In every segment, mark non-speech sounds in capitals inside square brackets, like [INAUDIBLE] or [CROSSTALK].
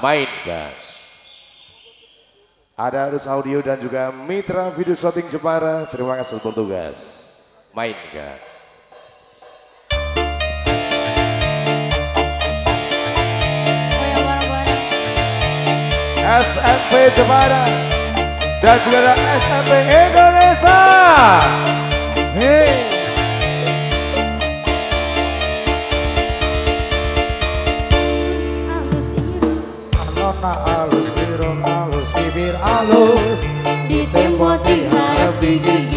mainkan. Ada arus audio dan juga mitra video shooting Jepara. Terima kasih untuk tugas. Mainkan. SMP Jepara dan juga SMP Indonesia. Hei. warna alus biru alus bibir alus. Di tempo tiharap biji.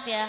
Semangat ya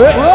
Wow,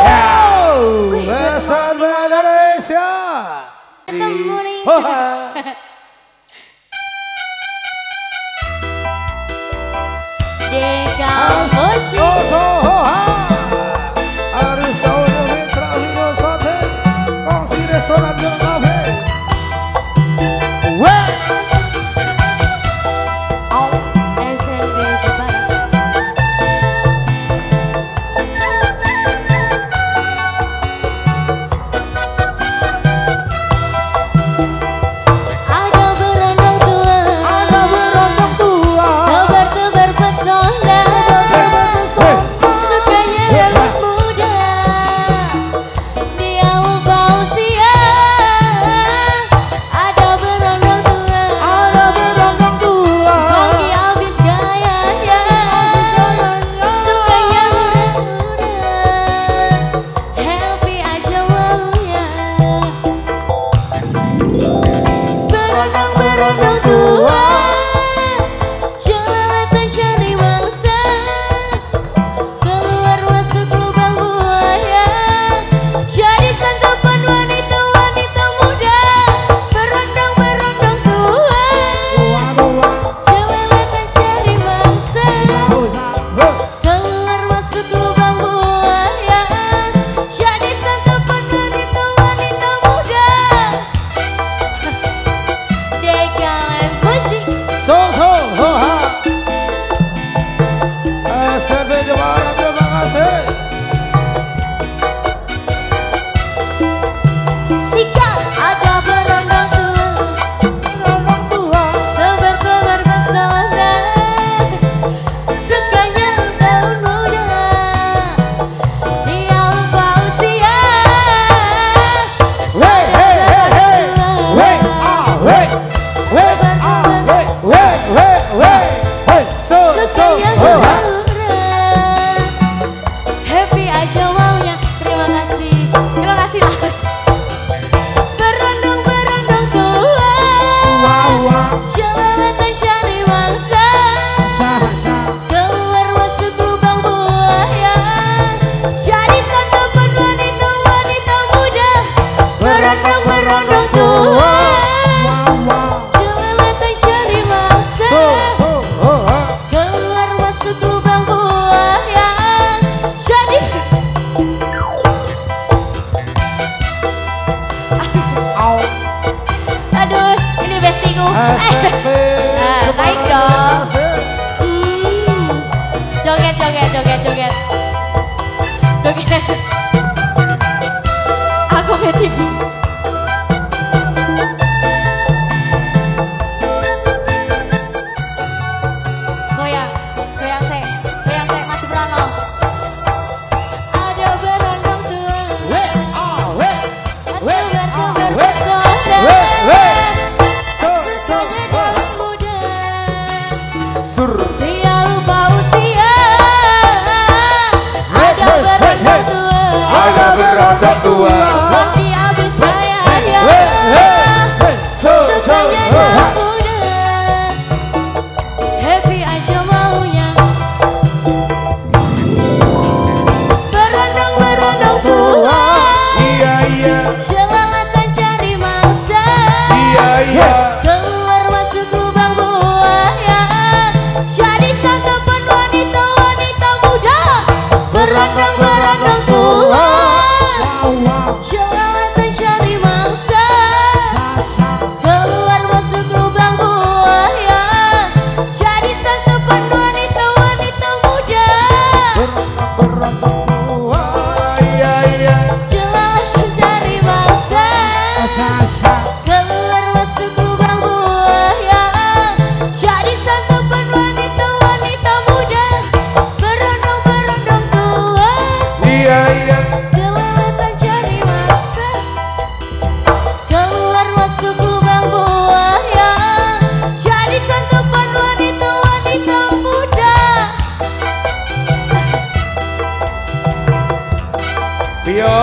Pio.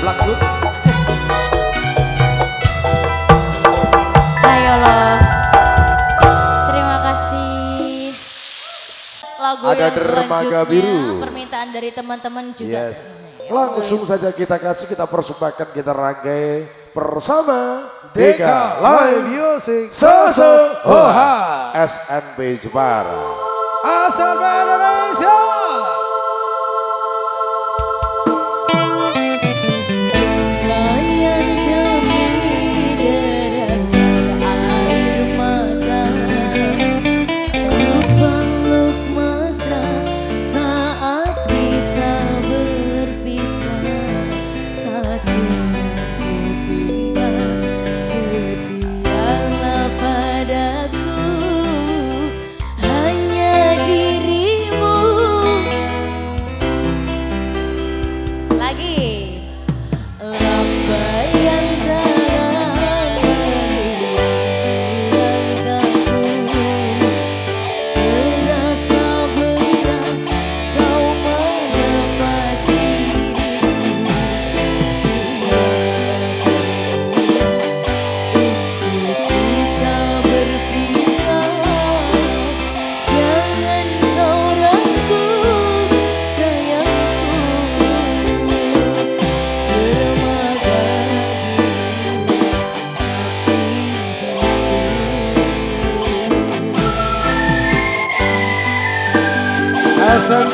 Black Ayo loh. Terima kasih. Lagu Ada yang biru. permintaan dari teman-teman juga. Yes. Langsung saja kita kasih, kita persembahkan, kita rangkai bersama Deka Live Music Sosohoha SNB Jepara. A Asalvation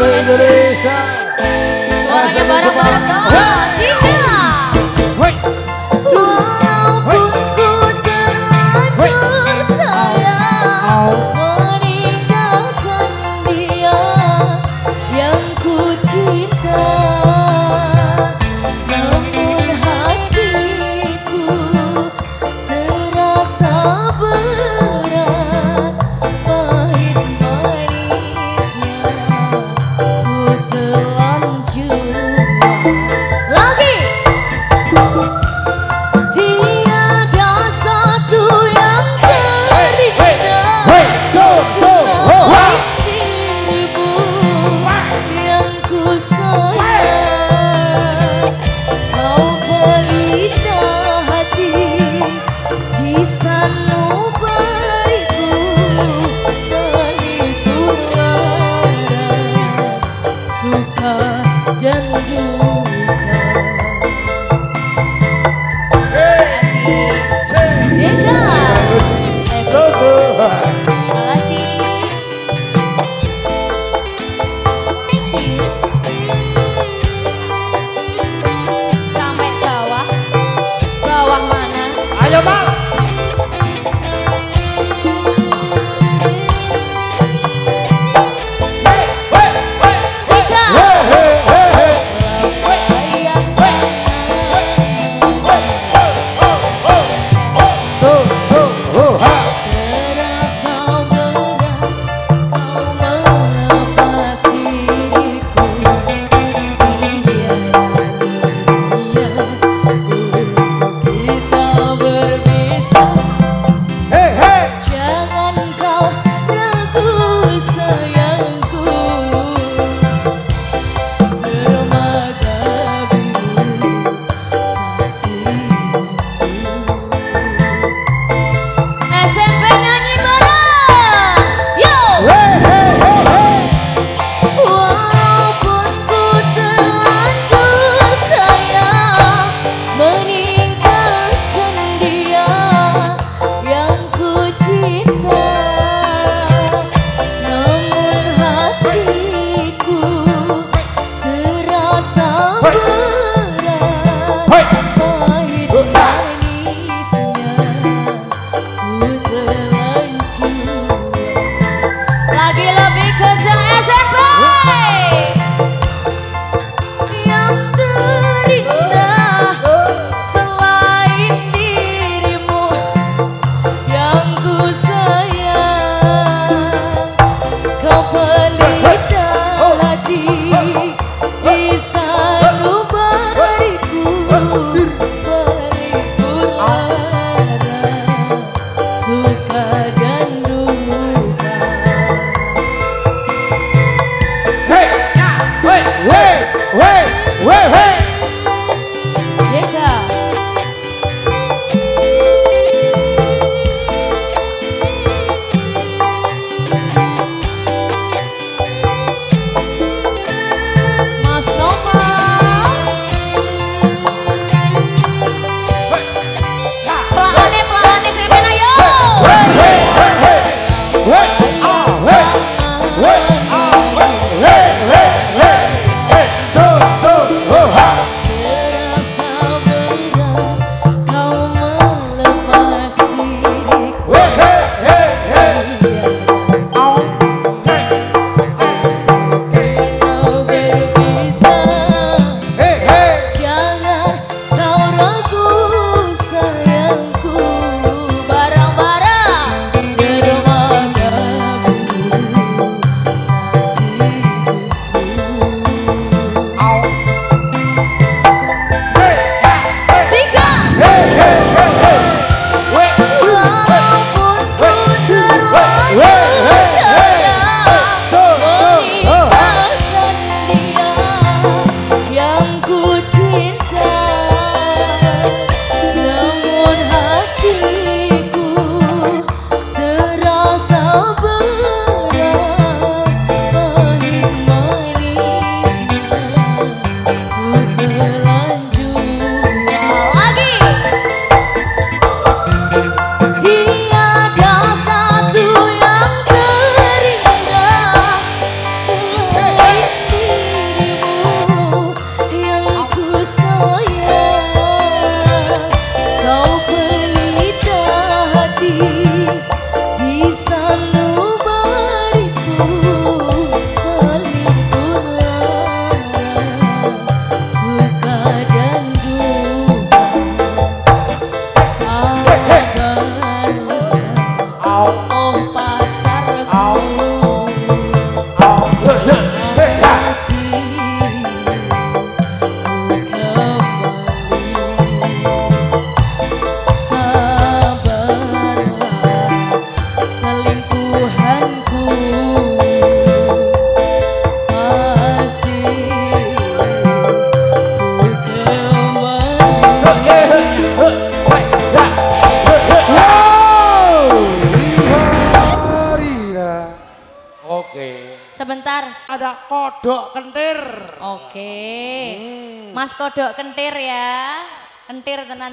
Indonesia. Suaranya bareng-bareng dong.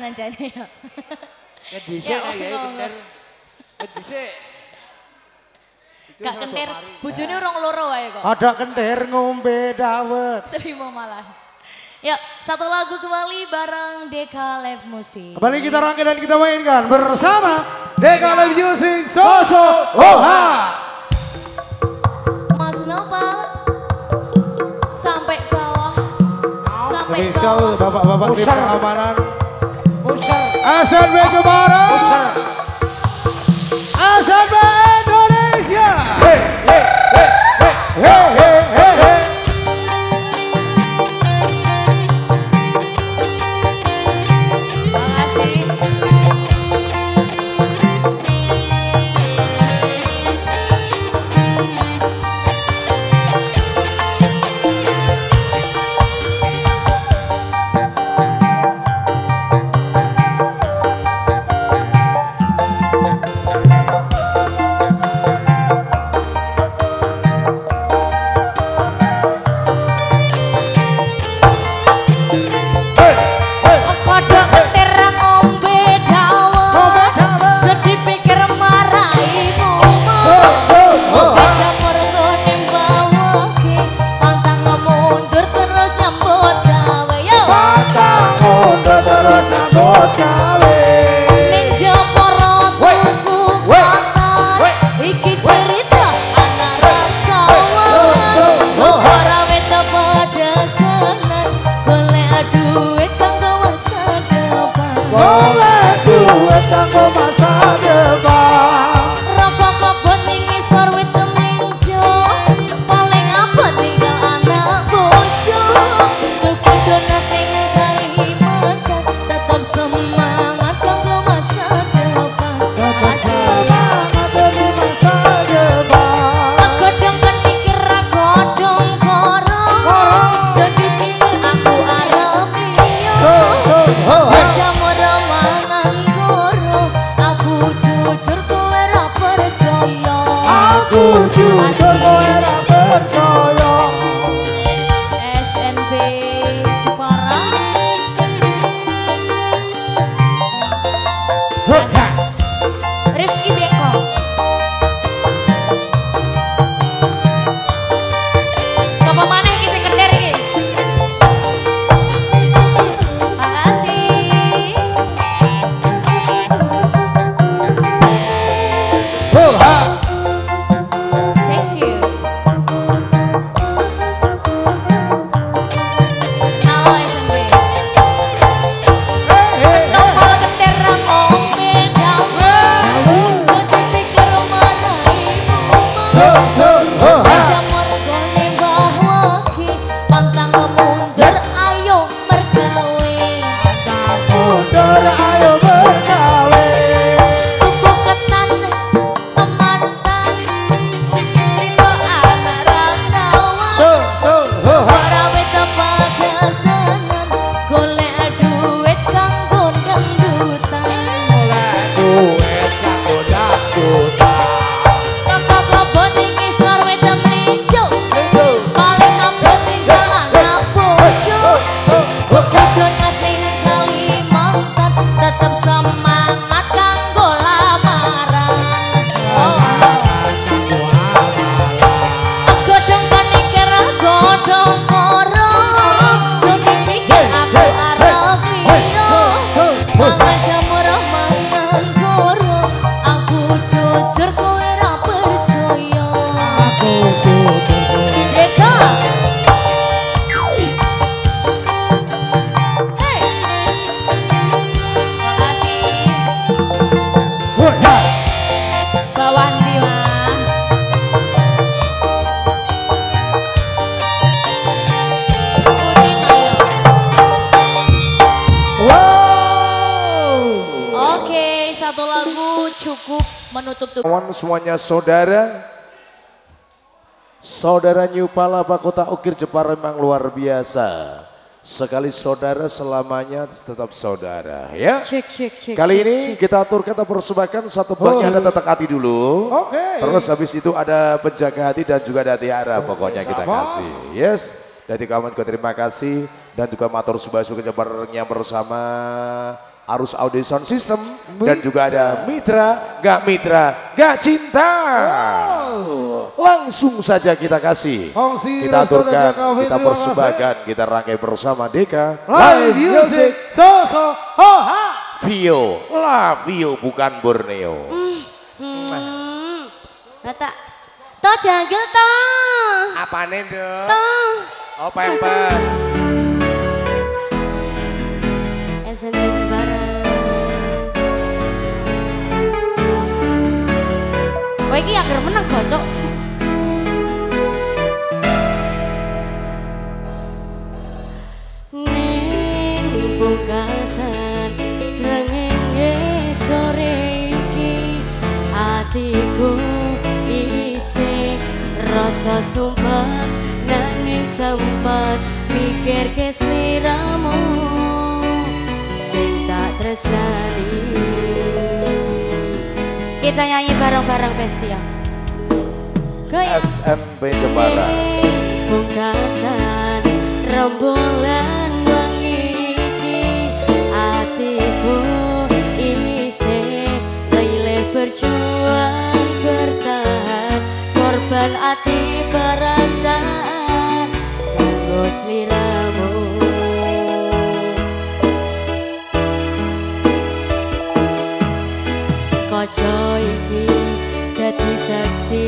ngancane ya. Ya dhisik ya bener. Ya dhisik. Gak kentir, bojone urung loro wae kok. Ada kentir ngombe dawet. Selimo malah. Yuk, satu lagu kembali bareng Deka Live Music. Kembali kita rangkai dan kita mainkan bersama Deka Live Music Soso Oha. Mas Nopal sampai bawah. Sampai Spesial bapak-bapak di pengamanan. said, Rick Amato. Yes. Saudara, saudara New Palapa Kota Ukir Jepara memang luar biasa. Sekali saudara selamanya tetap saudara ya. Cek, cek, cek. Kali ini kita atur kita persembahkan satu bagian ada tetek hati dulu. Oke. Terus habis itu ada penjaga hati dan juga ada tiara pokoknya kita Sabas. kasih. Yes. Dari kawan juga terima kasih dan juga matur subasu kejabarannya bersama arus audio sound system dan juga ada mitra, gak mitra, gak cinta. Langsung saja kita kasih. Kongsi Kita aturkan, kita persembahkan, kita rangkai bersama Deka. Live music. So, so, oh, ha. Vio, lah Vio bukan Borneo. Hmm. Kata, toh jagel toh. Apa nih dong? Toh. Oh pempes. Wah, ini agar menang gocok. Iki rasa sumpah nanging sempat mikir ke sing tak tresnani kita nyanyi bareng-bareng Bestia. Goyang SNB Jepara. Pungkasan rembulan wangi iki atiku isih leleh berjuang bertahan. Korban ati perasaan. Kanggo sliramu kaca iki dadi saksi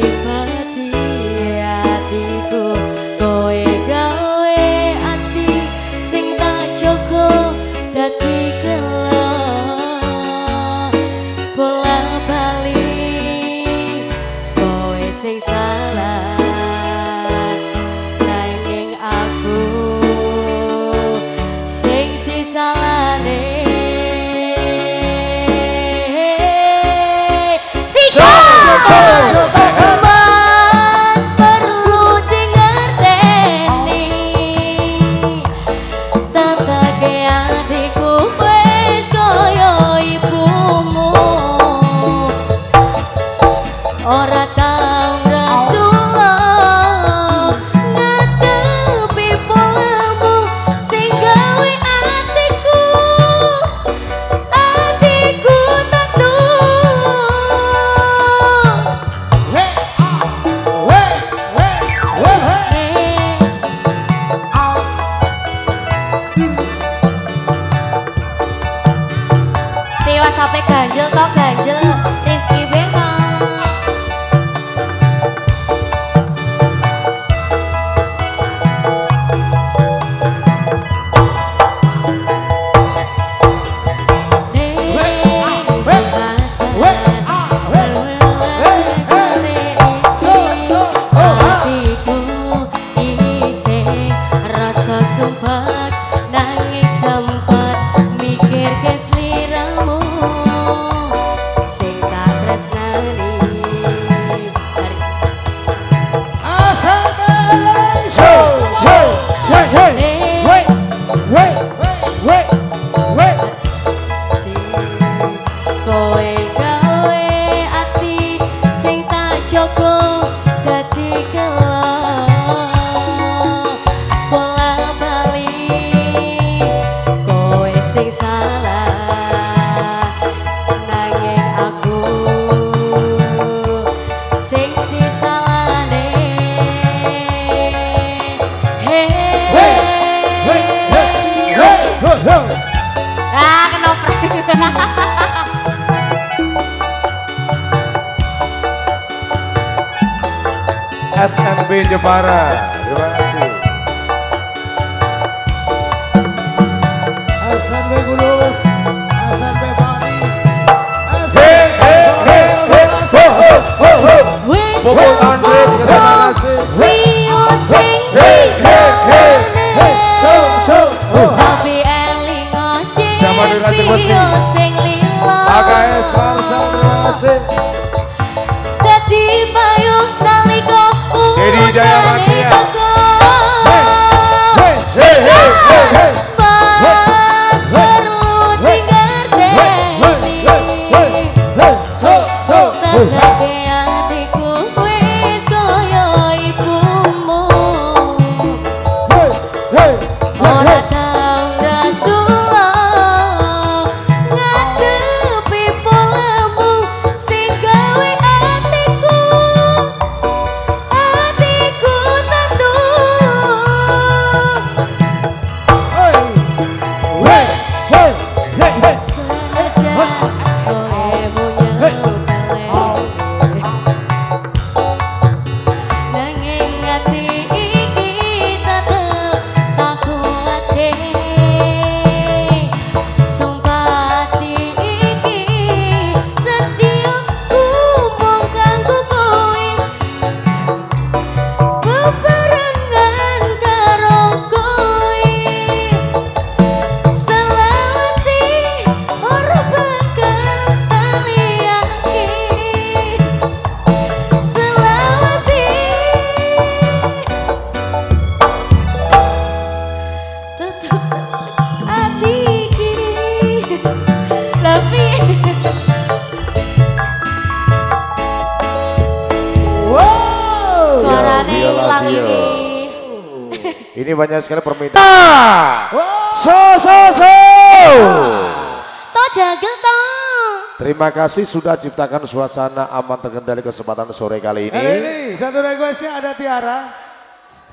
Kasih sudah ciptakan suasana aman terkendali kesempatan sore kali ini. Kali ini satu requestnya ada Tiara.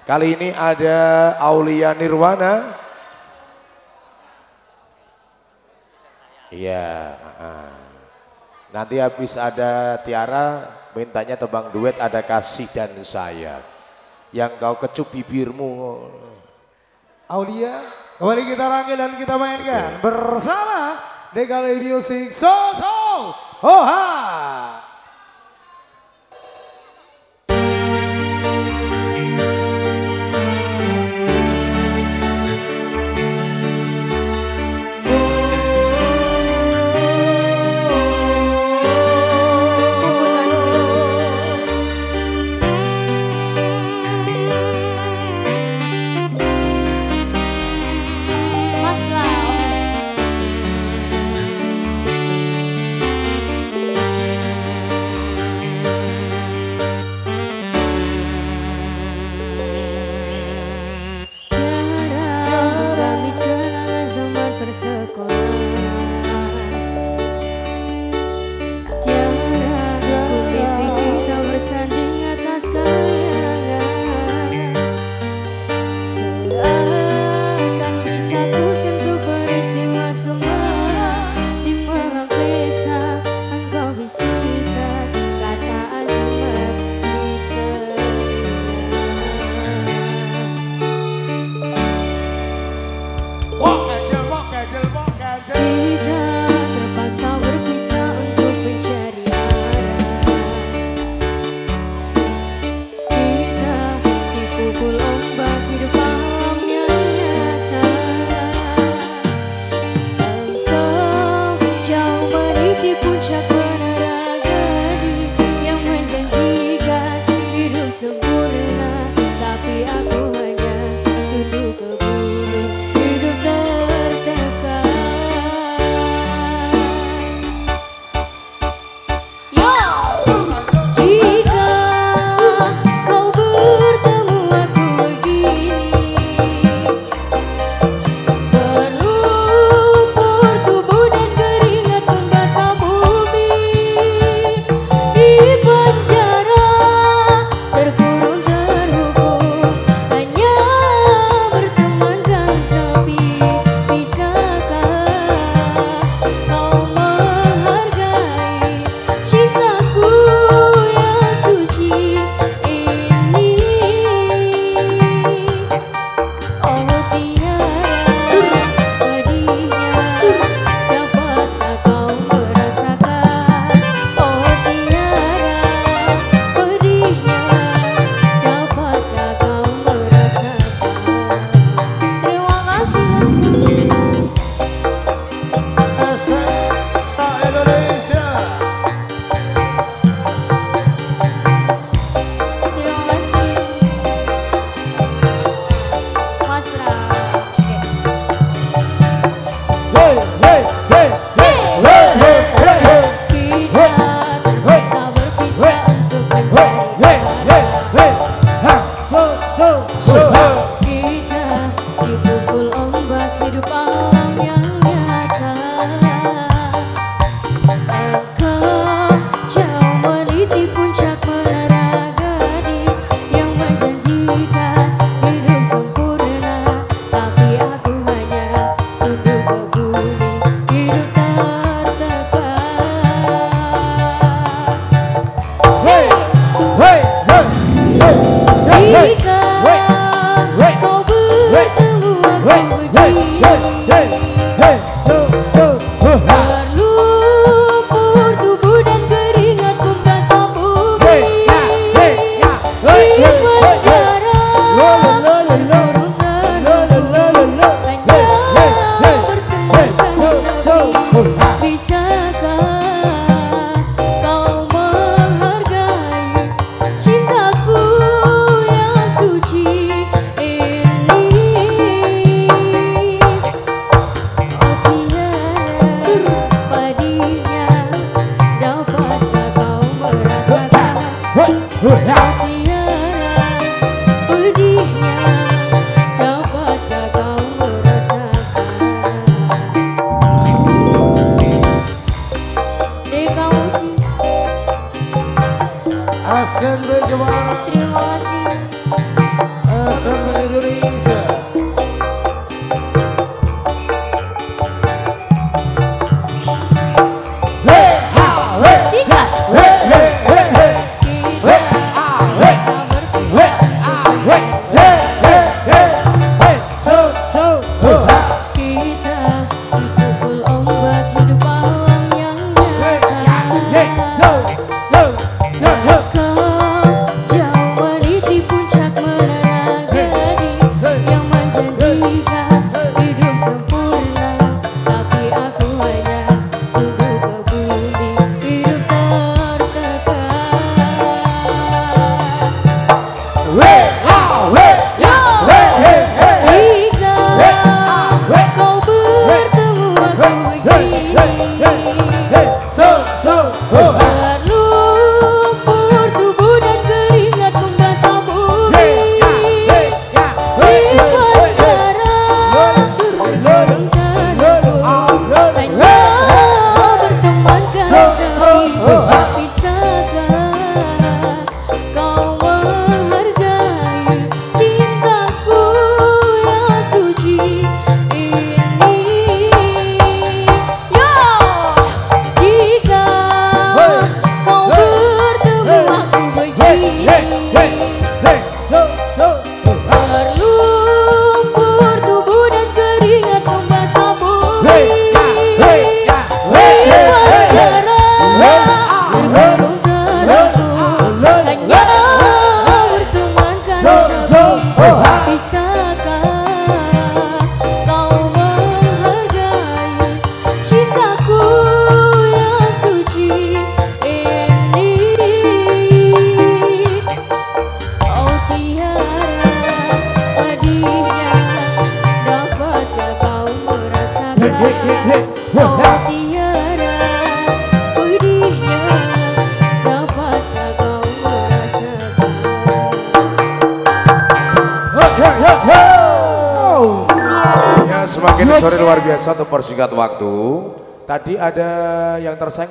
Kali ini ada Aulia Nirwana. Iya. Nanti habis ada Tiara mintanya tebang duet ada kasih dan Saya. Yang kau kecup bibirmu. Aulia kembali kita rangkai dan kita mainkan bersama Dekali Music Sosok. João Honra! Asal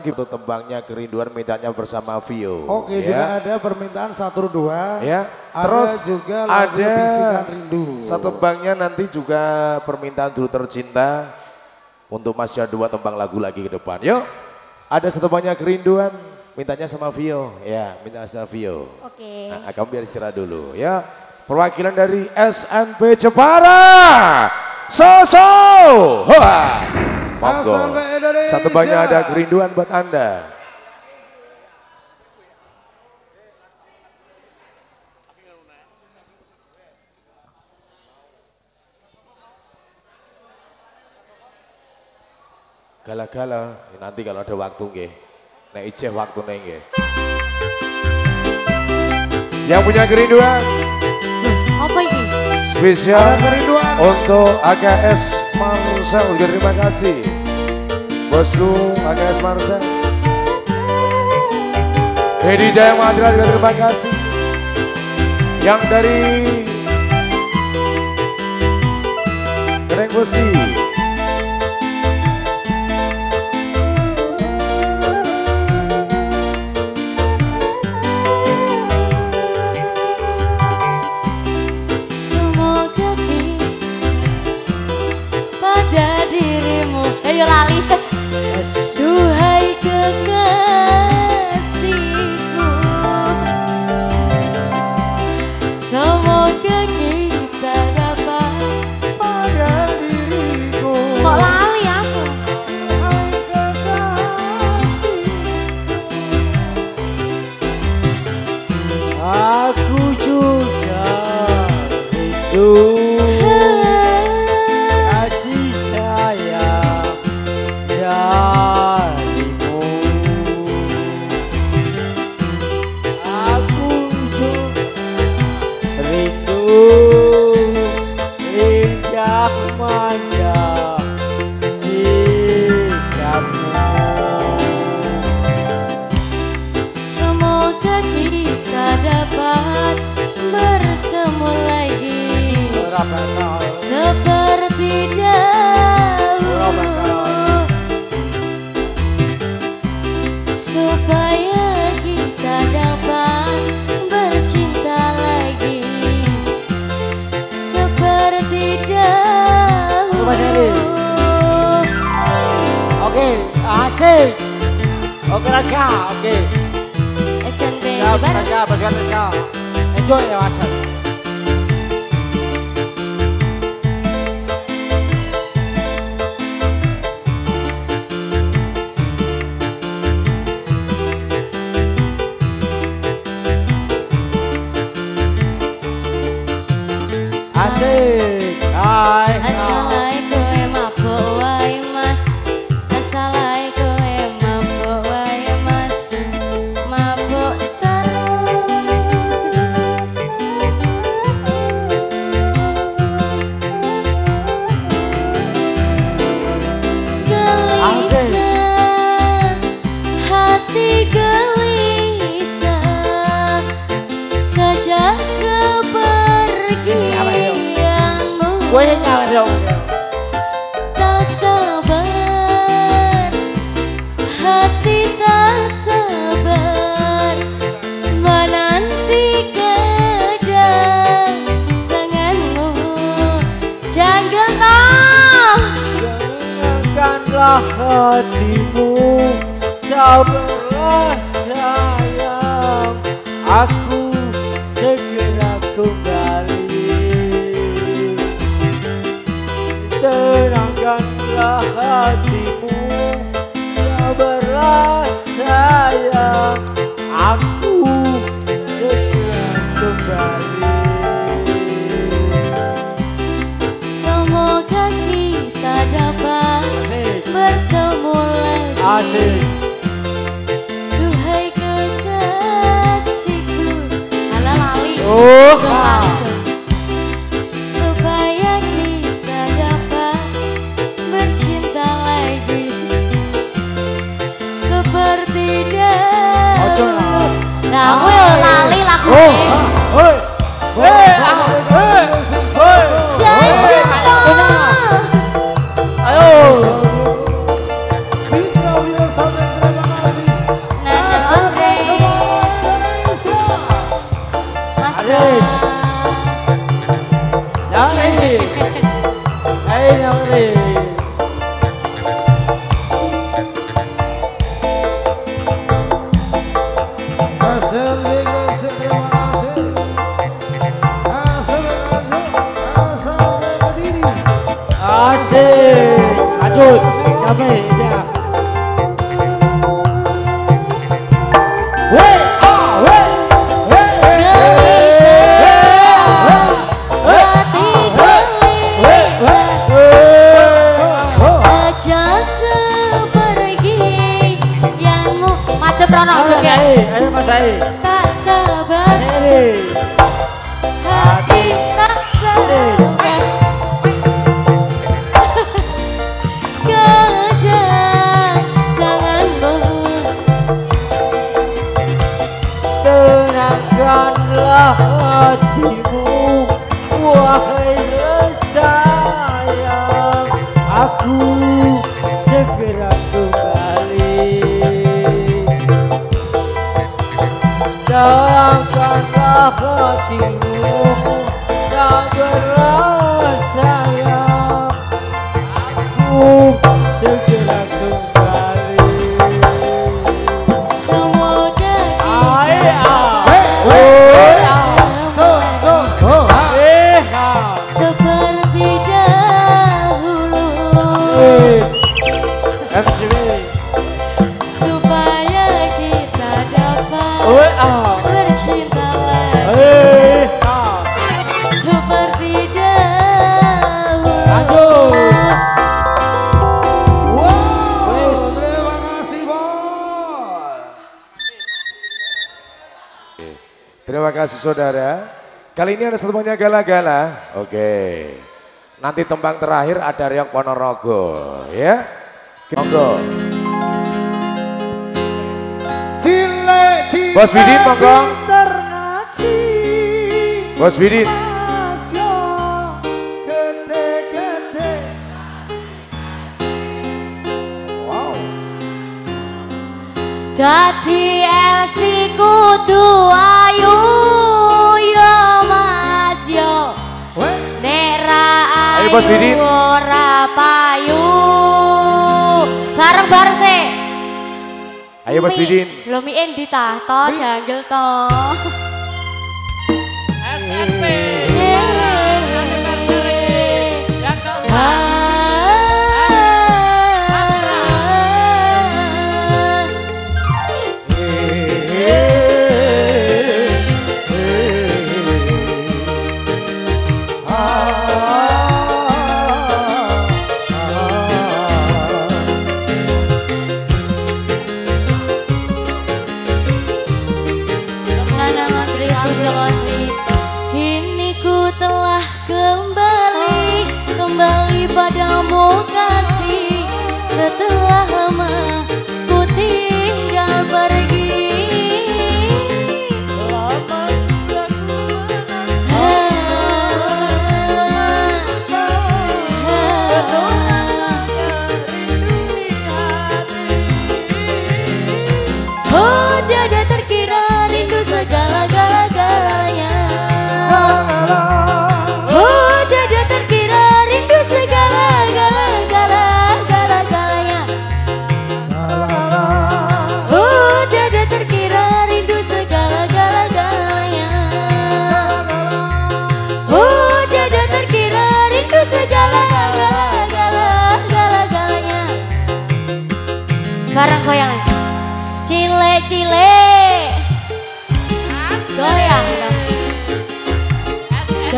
gitu tembangnya kerinduan mintanya bersama Vio. Oke, ya. juga ada permintaan satu dua. Ya, Ada terus juga lagu ada Bisikan Rindu. satu tembangnya nanti juga permintaan dulu tercinta untuk Mas dua tembang lagu lagi ke depan. Yuk, ada satu tembangnya kerinduan, mintanya sama Vio. Ya, minta sama Vio. Oke. Nah, kamu biar istirahat dulu ya. Perwakilan dari SNP Jepara. Soso. Wah. Monggo. Satu banyak ada kerinduan buat Anda. Gala-gala, nanti kalau ada waktu nggih. Nek ijeh waktu nggih. Yang punya kerinduan Apa ini? spesial kerinduan. untuk AKS Marcel. Terima kasih. Bosku AKS Marcel. Dedi Jaya Madra juga terima kasih. Yang dari Kereng Besi. Asik. Oke Rasya, oke. SNP Siap, pasukan Rasya. Enjoy ya Mas. semuanya gala-gala. Oke. Nanti tembang terakhir ada Riok Ponorogo ya. Monggo. Cile, cile Bos Bidin monggo. Bos Bidin. Dati elsi kudu ayu Bos Bidi. Ora payu. Bareng-bareng sih. Ayo Bos Bidin. Lumi mi endi ta? To janggel to. SMP. Dan kembali.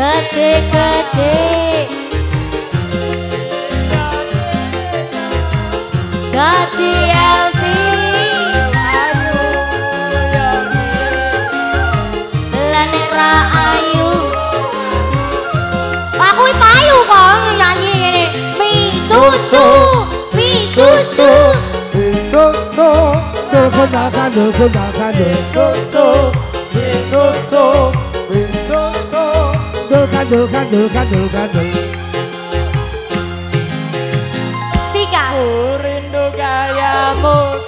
Kate-kate Kati LC Ayu Lanera Ayu. Aku payu kok nyanyi ini. Mi susu Mi susu Mi susu Dukun makan, dukun makan Mi susu Mi susu kandel kandel kandel kandel Sika. Ku rindu gayamu.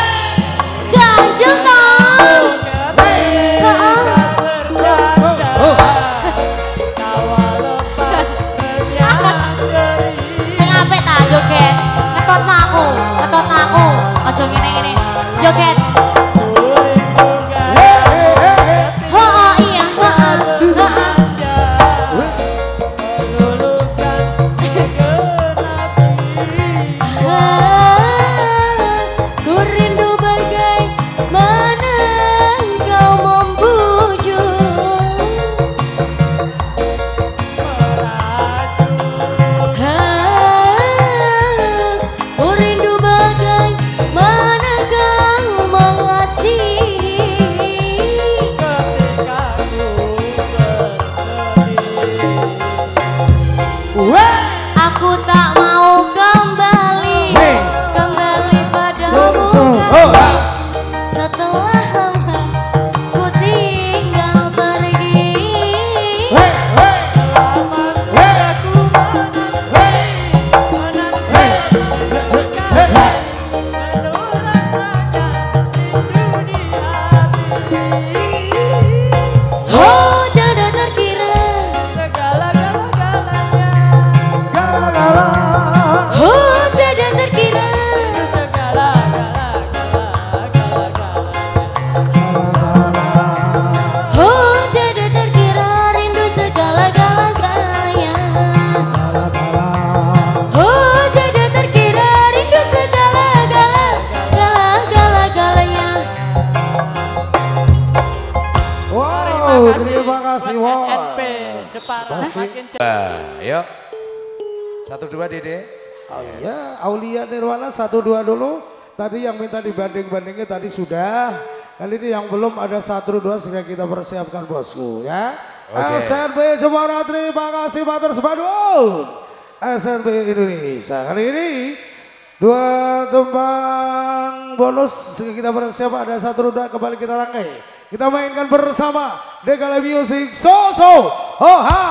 Minta dibanding-bandingnya tadi sudah. Kali ini yang belum ada satu dua sehingga kita persiapkan bosku ya. Oke. SNB Jepara terima kasih Matur Sebadul. SNB Indonesia kali ini dua tembang bonus sehingga kita persiapkan ada satu dua kembali kita rangkai. Kita mainkan bersama Degala Music So So Hoha. Sapupo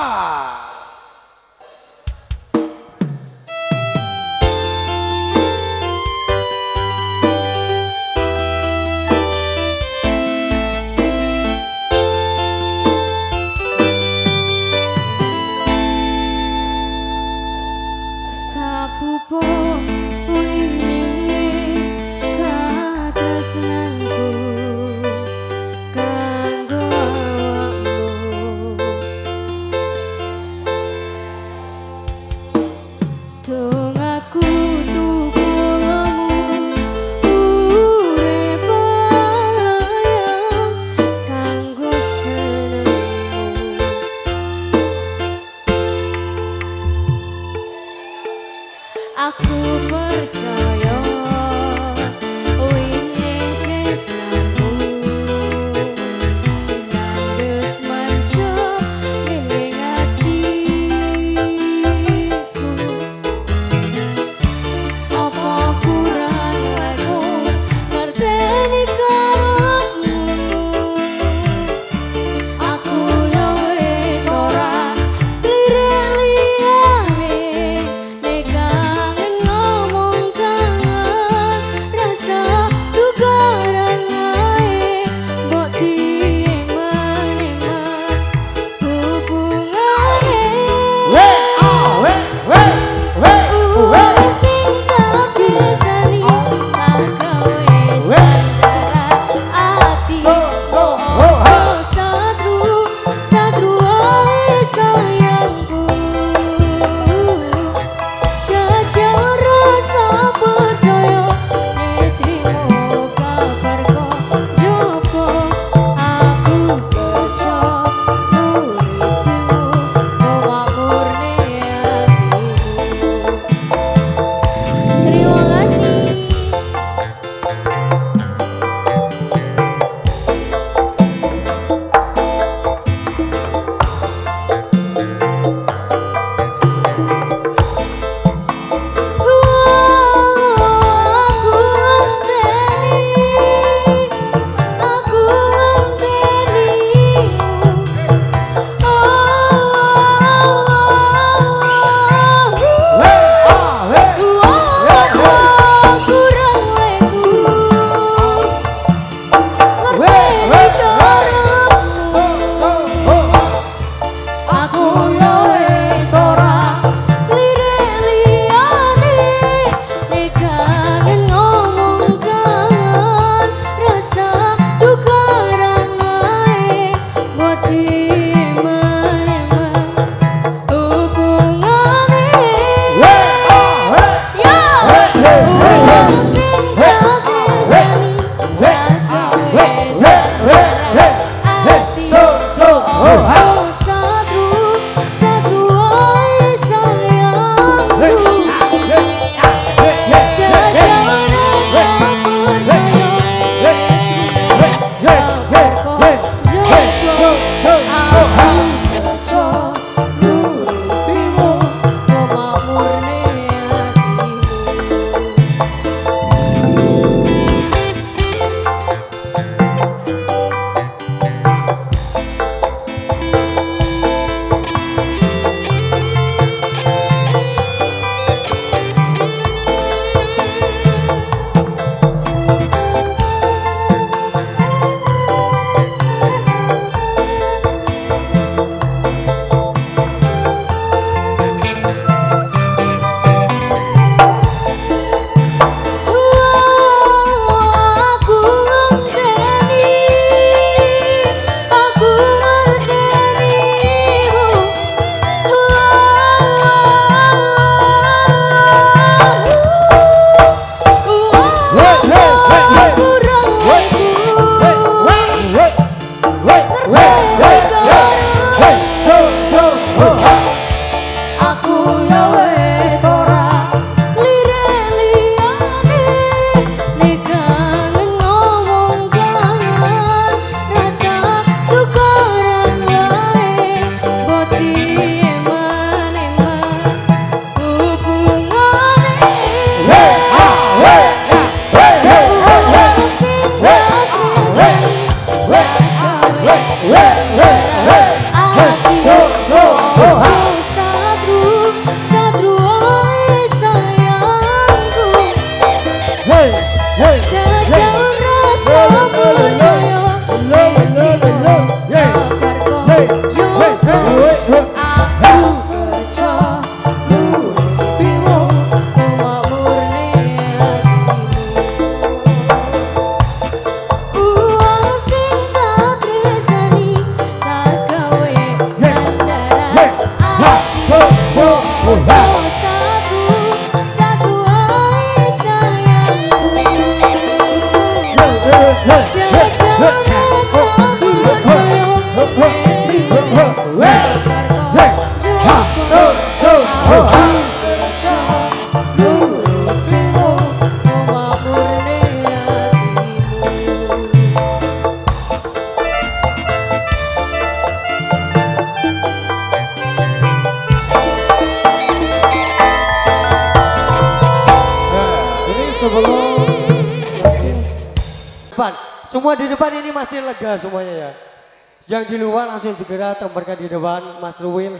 yang di luar langsung segera tempatkan di depan Mas Ruwil.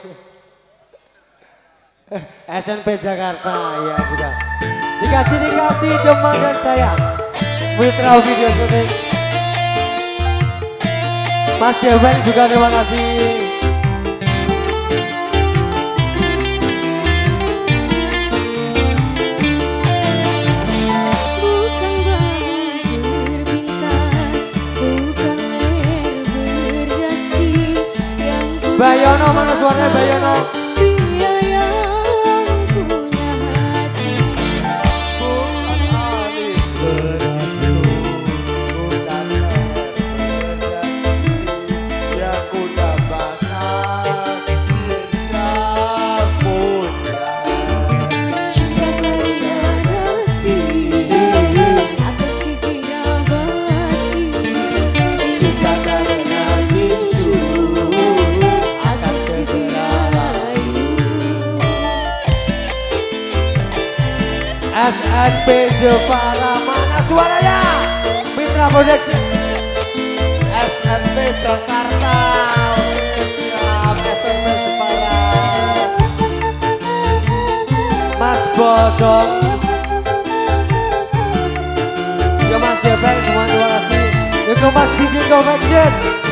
Eh, SNP Jakarta, ya sudah. Dikasih dikasih demam dan sayang. Mitra Video Syuting. Mas Kevin juga terima kasih. Bayono mana suaranya Bayono? dan Jepara mana suaranya? Mitra Production. SNP Jakarta. Siap. SNP Jepara. Mas Bodong Yo Mas Jebeng semua terima kasih. Yo Mas Bikin Convection.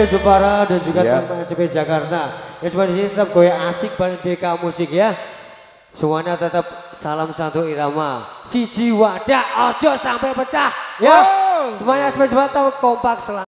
SMP Jepara dan juga Ya. teman-teman SMP Jakarta. Ya seperti ini tetap goyang asik bareng DK Musik ya. Semuanya tetap salam satu irama. Siji wadah, ojo sampai pecah. Ya, semuanya SMP Jepara kompak selalu.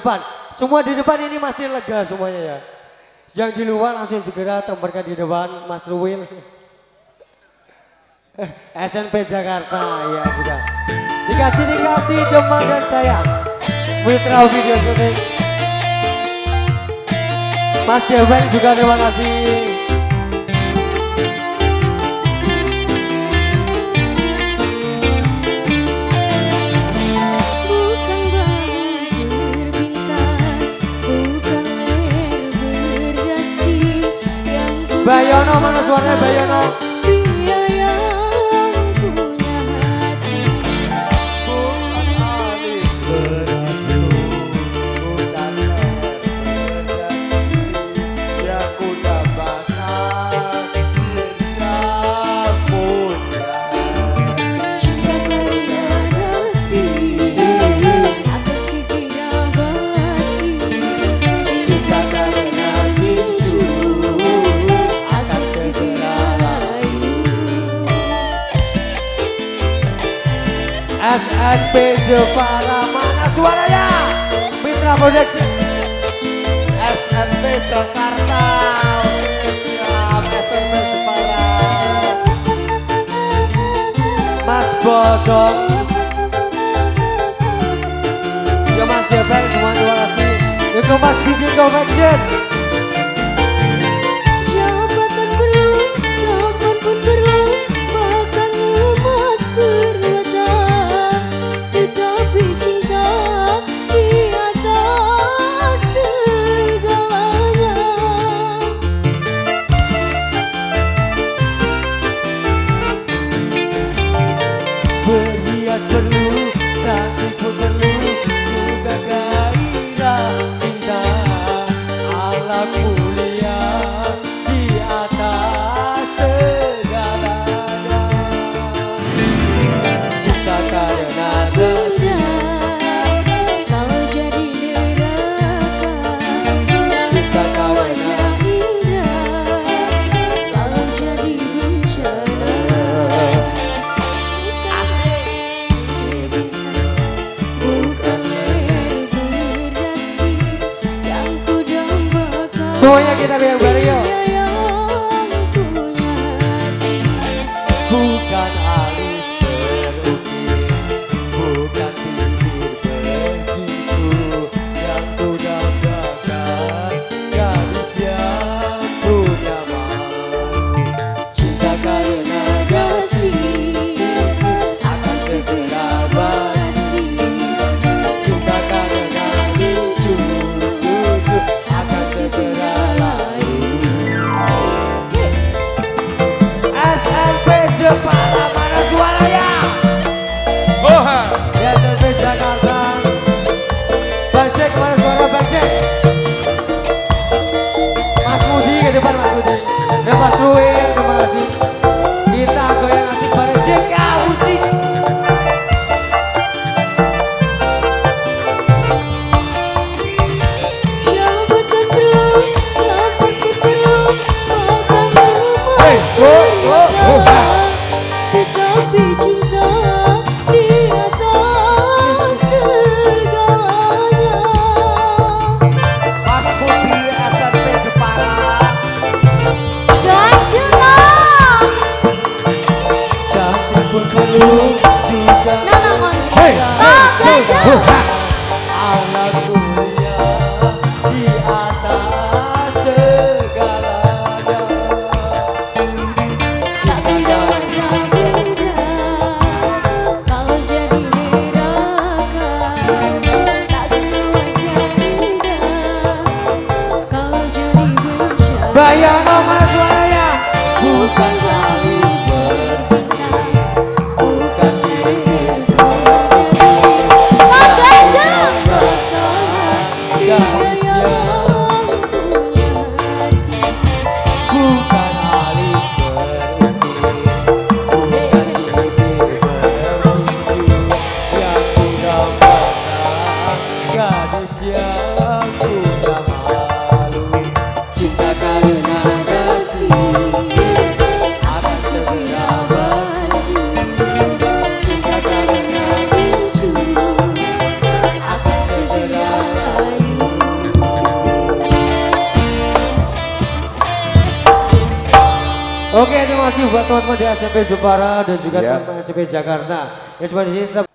Depan. Semua di depan ini masih lega semuanya ya. Yang di luar langsung segera temparkan di depan Mas Ruwil. SNP Jakarta ya sudah. Dikasih dikasih Demang dan saya. Mitra video syuting. Mas Dewen juga terima kasih. Yang punya Bayono mana SNP Jepara mana suaranya? Mitra Production. SNP Jakarta. SNP Jepara. Mas Bodong. Ya Mas Gebel semua terima kasih. Itu Mas Bikin Convection. SMP Jepara dan juga yeah. teman SMP Jakarta. Ya, semuanya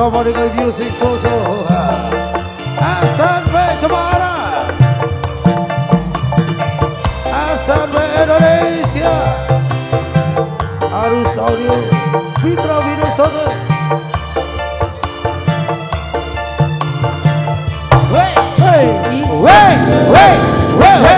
bersama dengan Music Soso Hasan B Cemara Hasan Indonesia. Arus Audio Fitra Widosoto Wey, wey, wey, wey, wey, wey.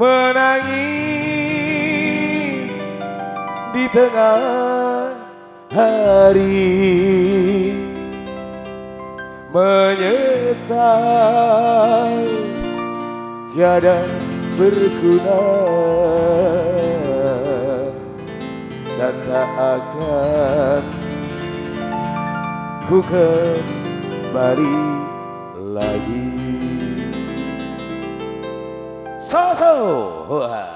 menangis di tengah hari menyesal tiada berguna dan tak akan ku kembali lagi. So so, Wah,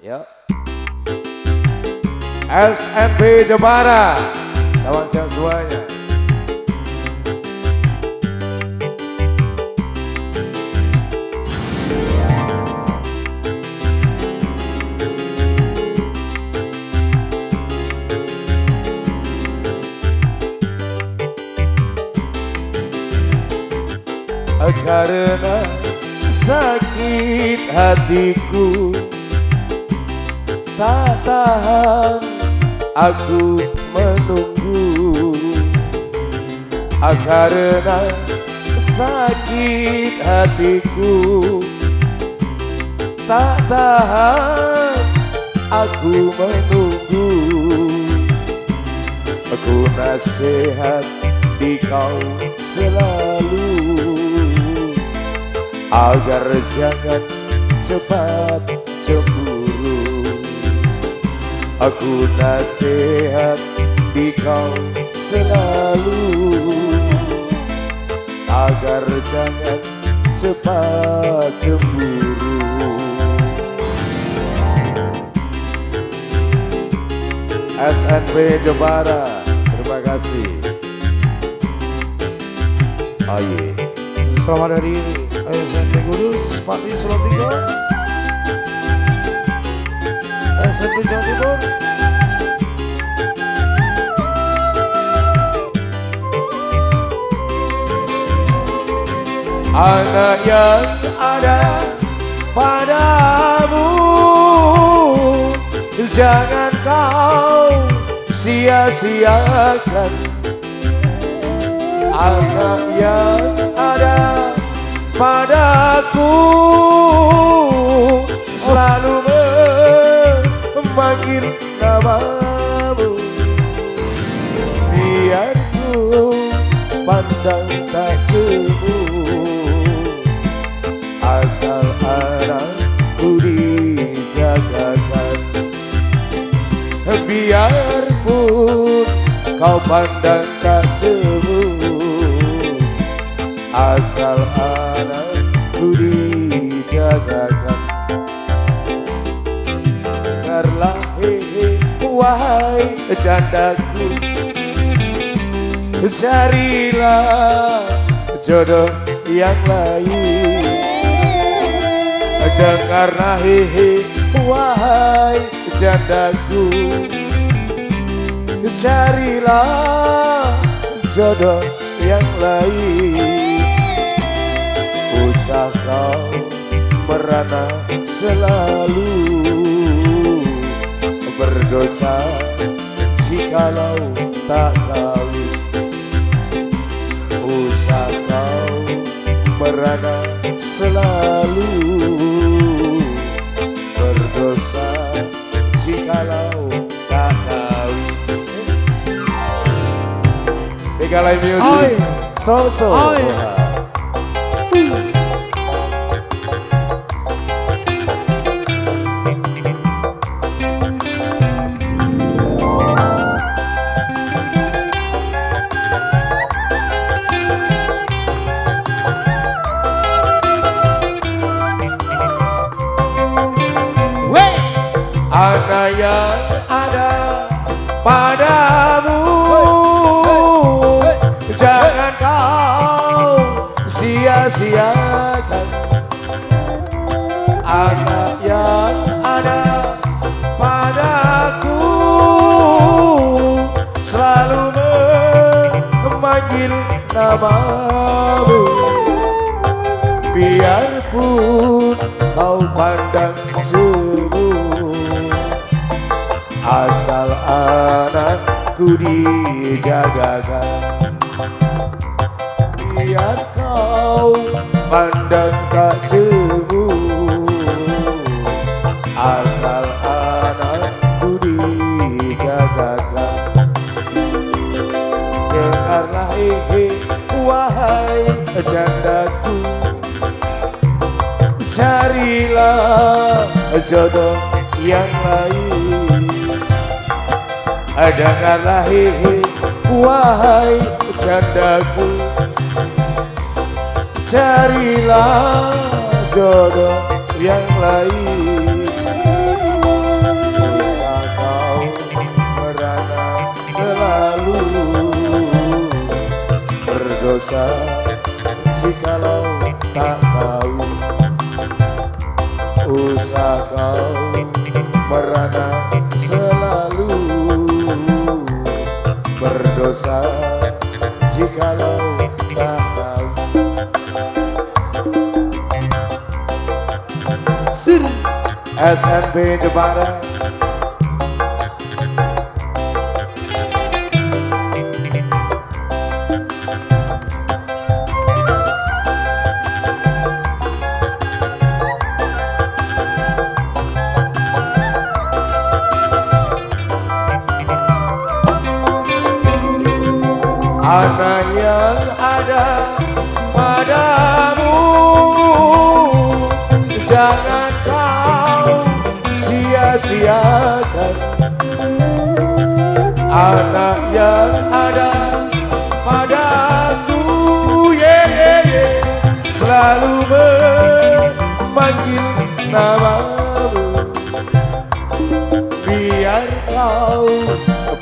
ya. SMP Jepara, selamat siang semuanya. karena sakit hatiku. Tak tahan aku menunggu. Ah, karena sakit hatiku. Tak tahan aku menunggu. Aku nasihat di kau selalu agar jangan cepat cemburu. Aku nasihat di kau selalu. Agar jangan cepat cemburu. SNP Jepara terima kasih. Oh yeah. selamat hari ini SMP Kudus, Pati Solotigo SMP Jawa Timur Anak yang ada padamu Jangan kau sia-siakan. Anak yang ada padaku. Selalu memanggil namamu. Biar ku pandang tak jemu asal anakku dijagakan. Biarpun kau pandang asal anakku dijagakan dengarlah hehe wahai jandaku carilah jodoh yang lain. Dengarlah hehe wahai jandaku carilah jodoh yang lain usah kau merana selalu. Berdosa jikalau tak kawin. Usah kau merana selalu. Berdosa jikalau tak kawin. Tiga Music. So so Oi. Anak anakku dijagakan. Biar kau pandang tak jemu Asal anakku dijagakan. Dengarlah hehe wahai jandaku. Cari carilah jodoh yang lain Dengarlah hihi wahai candaku Carilah jodoh yang lain. Usah kau merana selalu. Berdosa jikalau tak tahu SNB Jepara Anak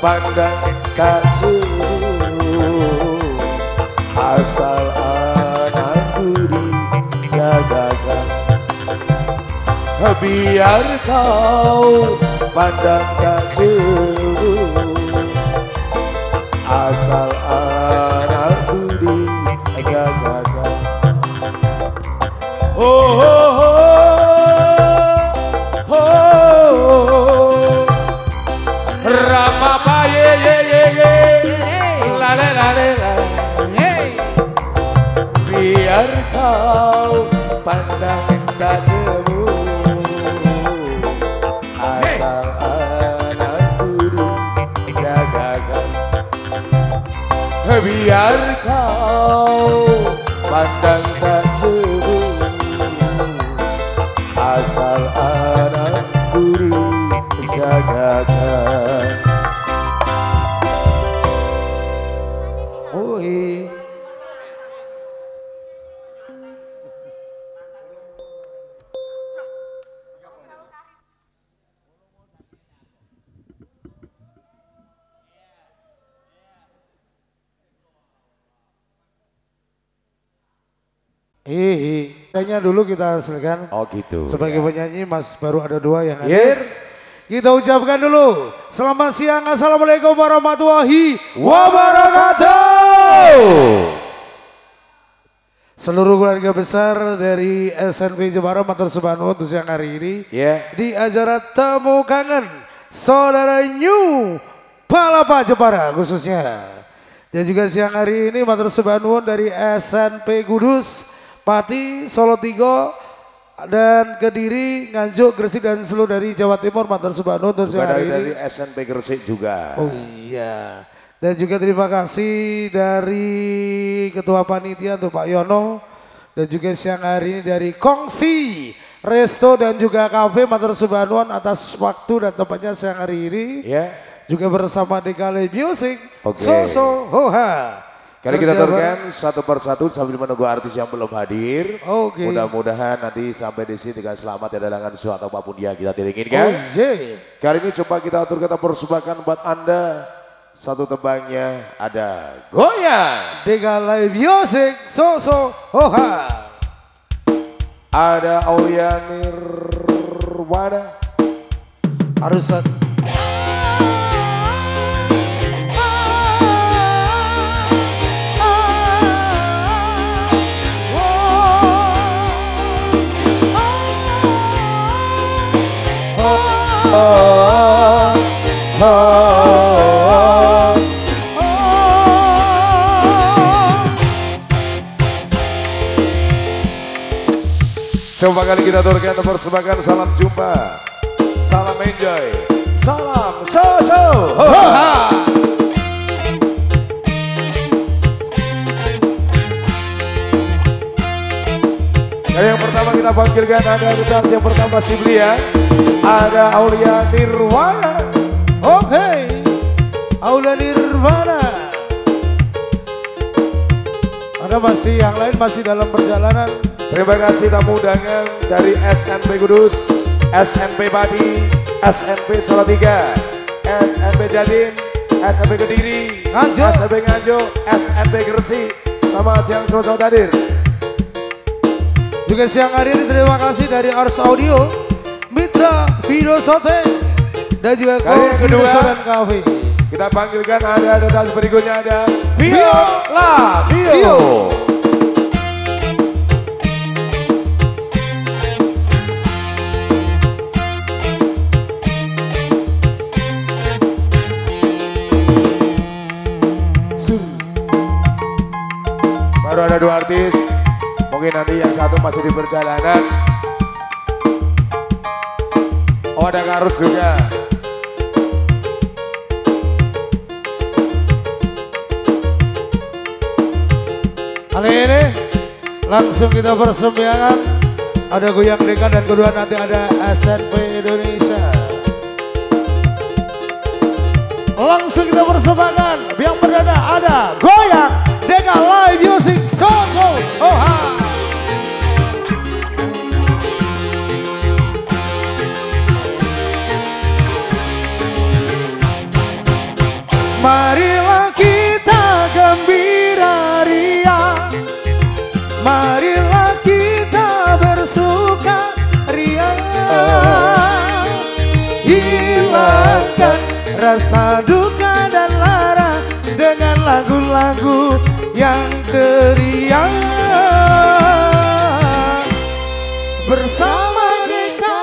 pandang kacau Asal anakku dijagakan. Biar kau pandang kacau Oh gitu. sebagai ya. penyanyi Mas baru ada dua yang hadir. Yes. Kita ucapkan dulu selamat siang assalamualaikum warahmatullahi Wabarakatuh. Seluruh keluarga besar dari SNP Jepara Matur Subhanu untuk siang hari ini Ya. di acara Temu Kangen Saudara New Palapa Jepara khususnya. Dan juga siang hari ini Matur Subhanu dari SNP Kudus, Pati, Solo Tigo, dan Kediri, Nganjuk, Gresik dan seluruh dari Jawa Timur Matur Subhanu untuk Juga hari dari, ini. dari SNP Gresik juga. Oh iya. Dan juga terima kasih dari Ketua Panitia untuk Pak Yono. Dan juga siang hari ini dari Kongsi, Resto dan juga Cafe Matur Subhanuan atas waktu dan tempatnya siang hari ini. Ya. Juga bersama Dekale Music, Oke. Soso Hoha. Kali kita turunkan satu persatu sambil menunggu artis yang belum hadir. Oke. Mudah-mudahan nanti sampai di sini dengan selamat ya dalam suatu apa pun yang kita bareng- inginkan. Oh iya. Kali ini coba kita atur kita persembahkan buat Anda. Satu tebangnya ada goyang. Dekale Music, Soso Hoha. Ada Aulia Nirwana. Harus kali kita turunkan dan persembahkan salam jumpa. Salam enjoy. Salam so-so. Hoha. Kali yang pertama kita panggilkan ada rutan yang pertama Siblia. Ada Aulia Nirwana. Oke. Aula Nirvana. Ada masih yang lain masih dalam perjalanan. Terima kasih tamu undangan dari SNP Kudus, SNP Padi, SNP Salatiga, SNP Jatim, SNP Kediri, Nganjuk. SNP Nganjuk, SNP Gresik, sama yang sama hadir. Juga siang hari ini terima kasih dari Ars Audio, Mitra Video Sote, dan juga Kosi. Restoran Cafe. Kita panggilkan ada datang berikutnya ada Viola Vio. Vio. Satu masih di perjalanan. Oh ada Karus juga. Kali ini langsung kita persembahkan ada goyang dekan dan kedua nanti ada SNP Indonesia. Langsung kita persembahkan yang perdana ada goyang dekan live music so so oh ha. Rasa duka dan lara Dengan lagu-lagu yang ceria. Bersama Deka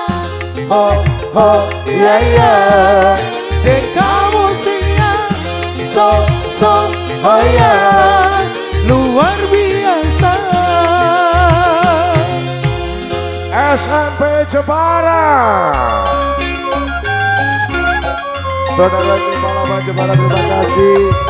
Oh, oh, iya, iya Deka musiknya So, so, oh ya Luar biasa. SNP Jepara. Saudara Kepala Jepara terima kasih.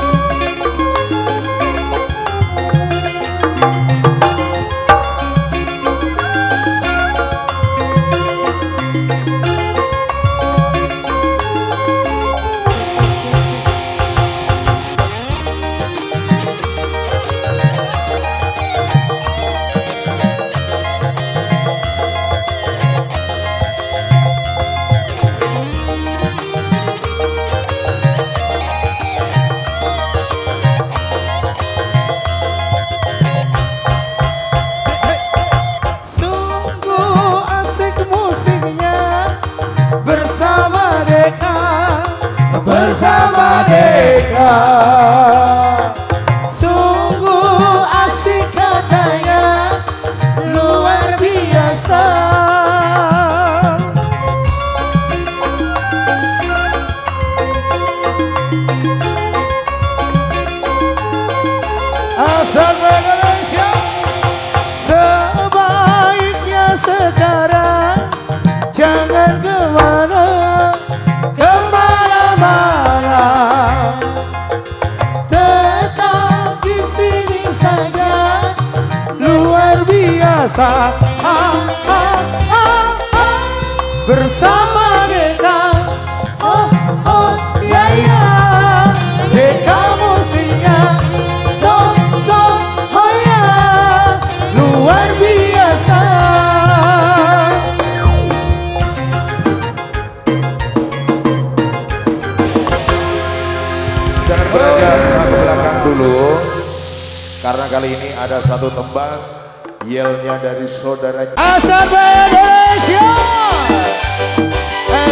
Saudara SNP Indonesia!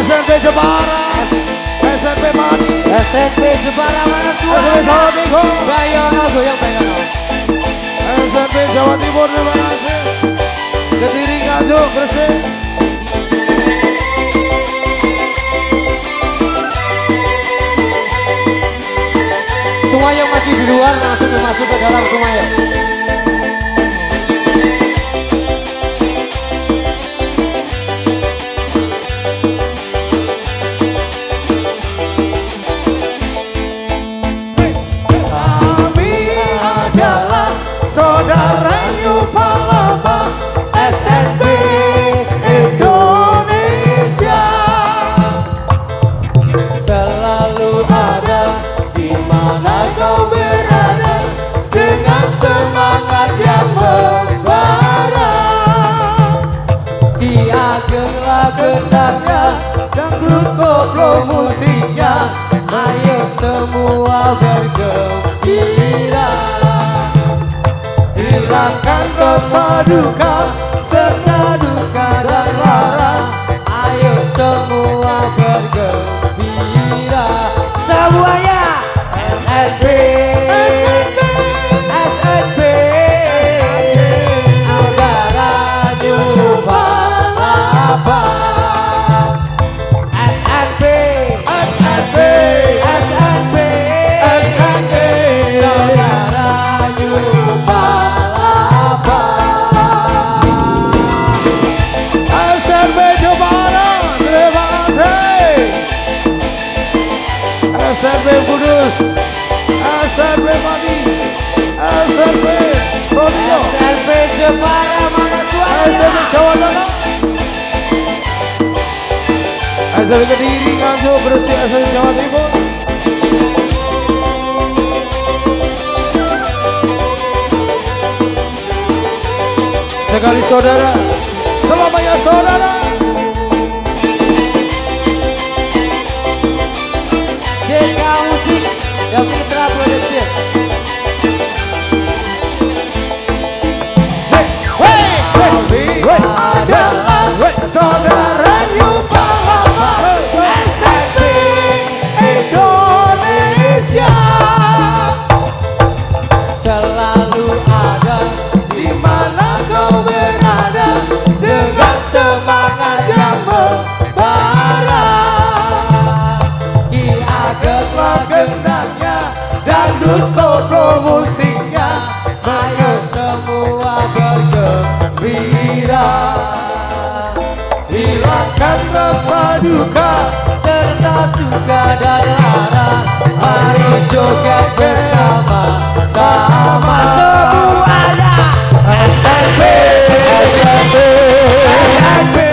SNP Jepara! SNP Madi SMP Jepara mana tua? SNP Jawa Timur! Bayono goyang Bayono. SNP Jawa Timur terima kasih. Kediri Nganjuk Gresik. Semua yang masih di luar langsung masuk ke dalam semuanya. Ayo Palapa SNB Indonesia. Selalu ada di mana kau berada Dengan semangat yang membara Diagenglah gendangnya Dangdut koplo musiknya. Ayo semua bergembira Hilangkan rasa duka serta duka dan lara SNB Kediri, Nganjuk, Gresik, SNB Jawa Timur. Sekali saudara, selamanya saudara. DK Musik dan Mitra Production Kami adalah saudara Yupa dangdut koplo musiknya Ayo semua bergembira. Hilangkan rasa duka Serta suka dan lara Mari joget bersama Sama. Semuanya SMP SMP SMP SMP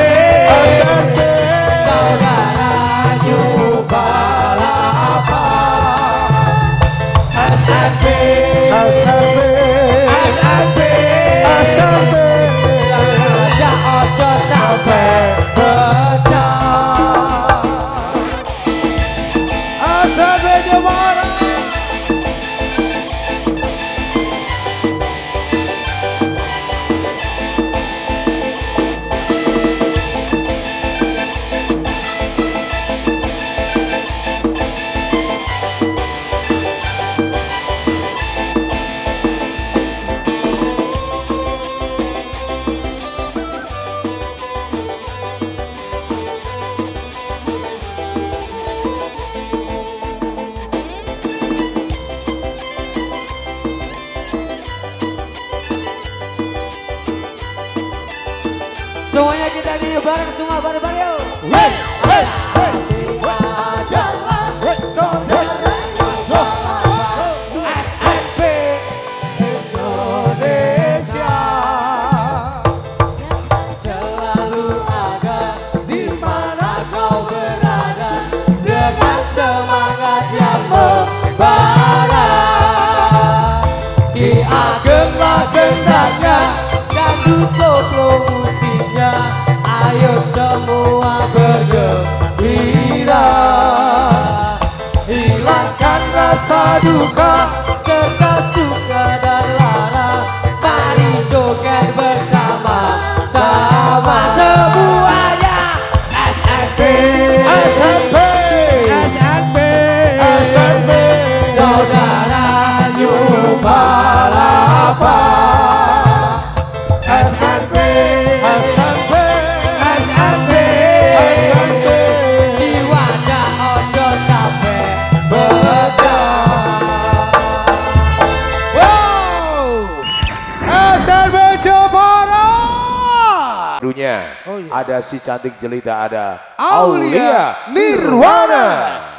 ada si cantik jelita ada. Aulia Nirwana.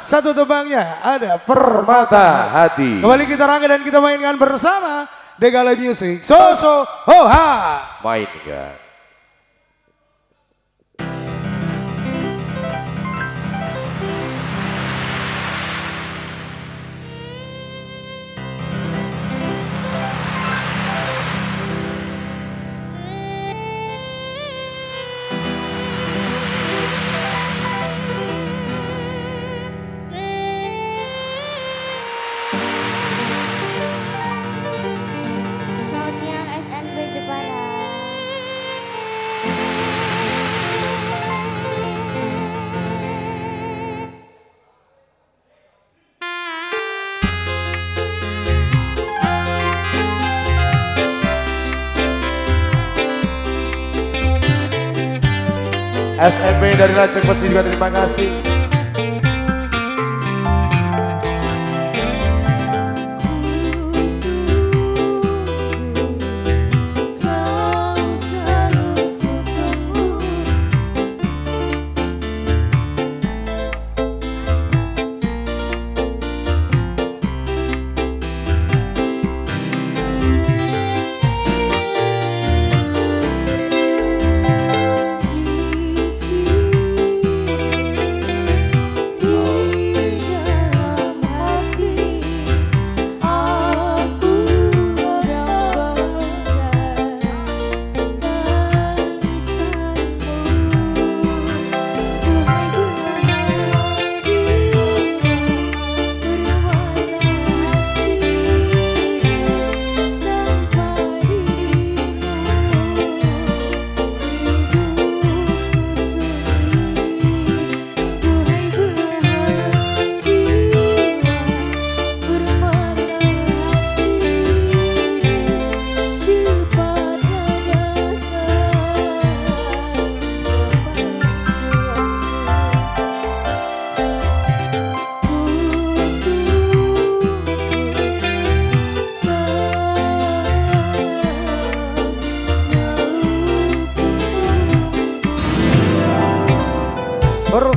Satu tebangnya ada Permata Hati. Kembali kita rangkai dan kita mainkan bersama Degala Music. Soso Hoha Main enggak? SMP dari Raja Besi juga terima kasih.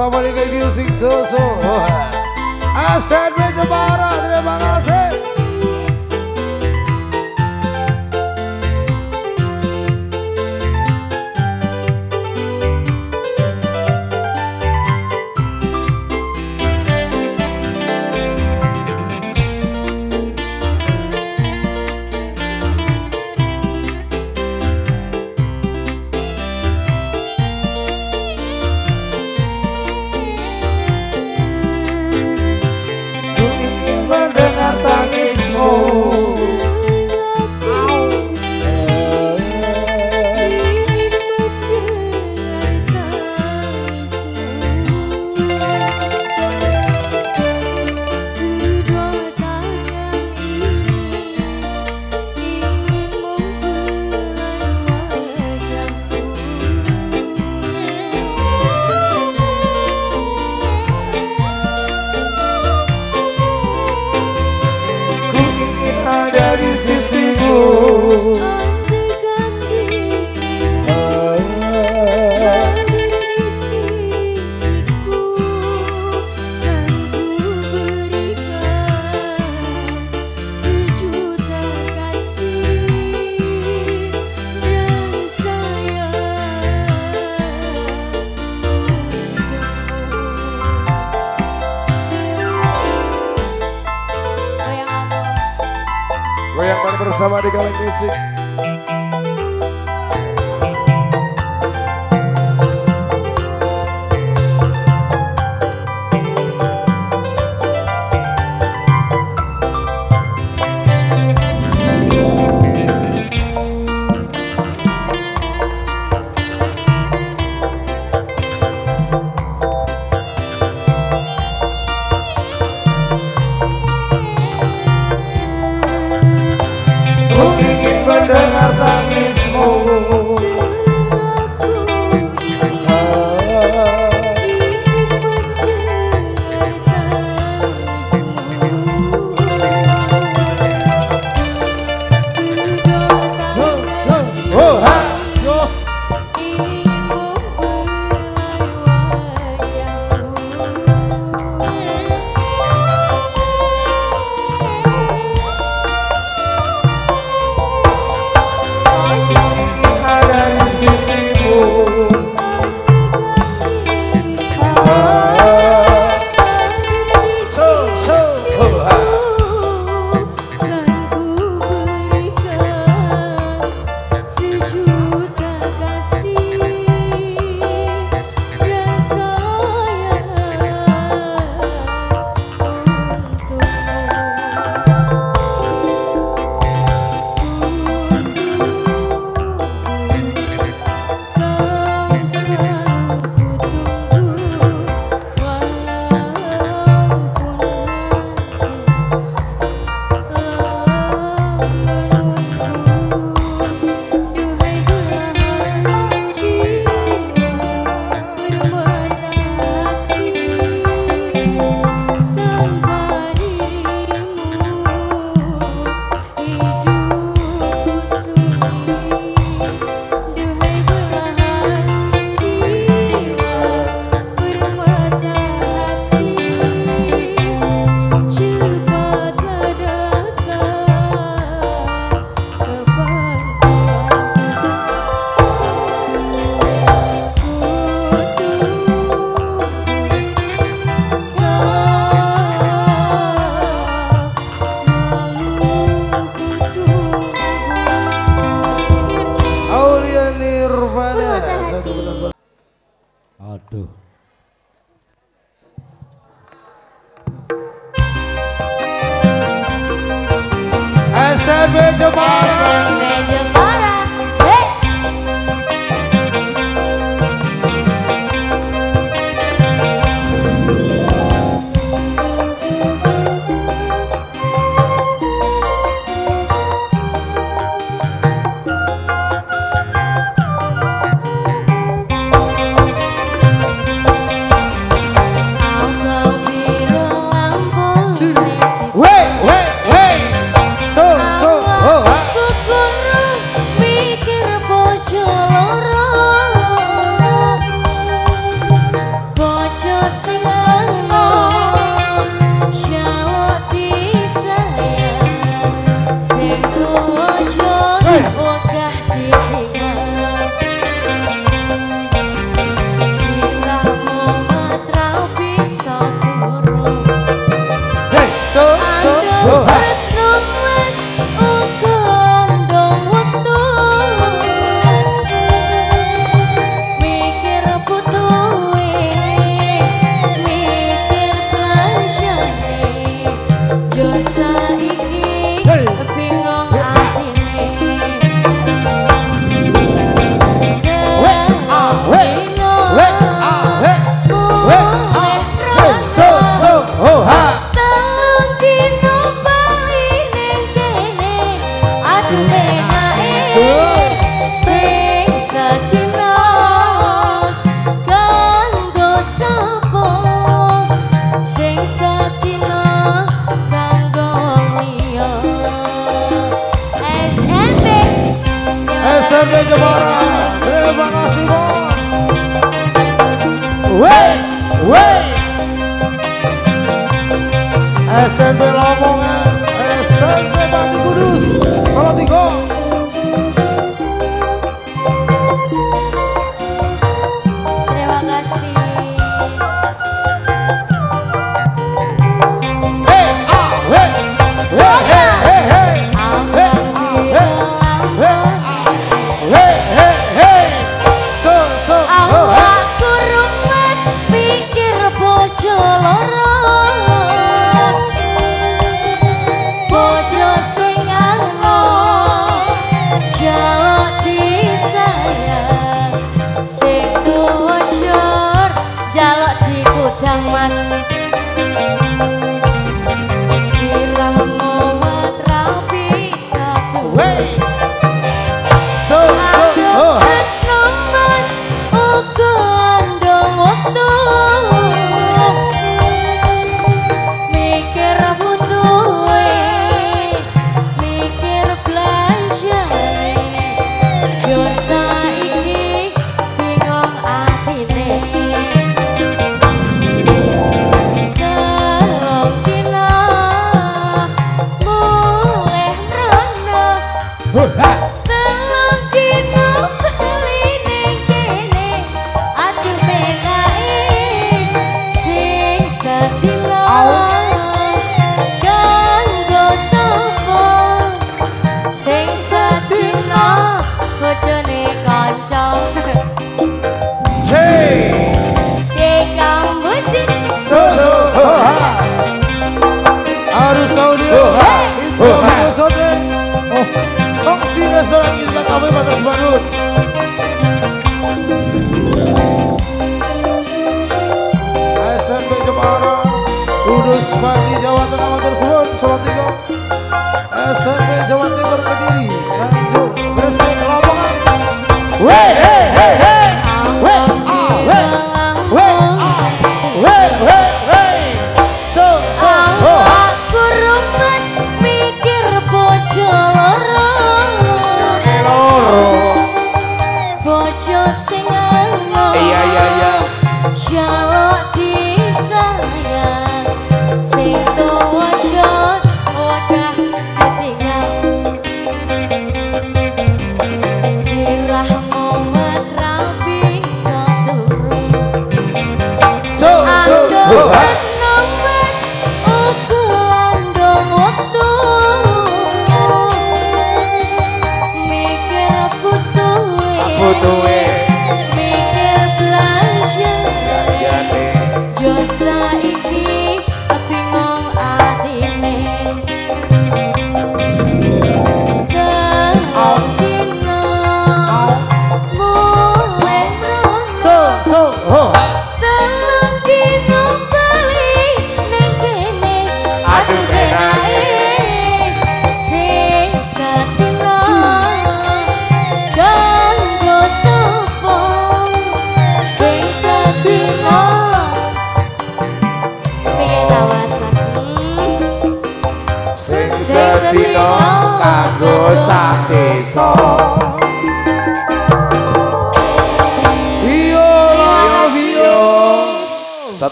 somebody gave you so so. I said, Rajabara, Rajabara,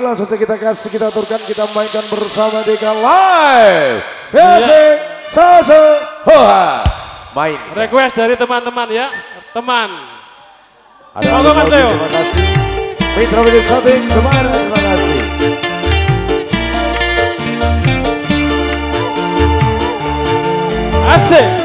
langsung saja kita kasih kita aturkan kita mainkan bersama dengan live. Basic ya. Iya. Hoha. Main. Request dari teman-teman ya. Teman. Ada Halo Mas Leo. Terima kasih. Mitra Video Sating, semangat terima kasih. Asik.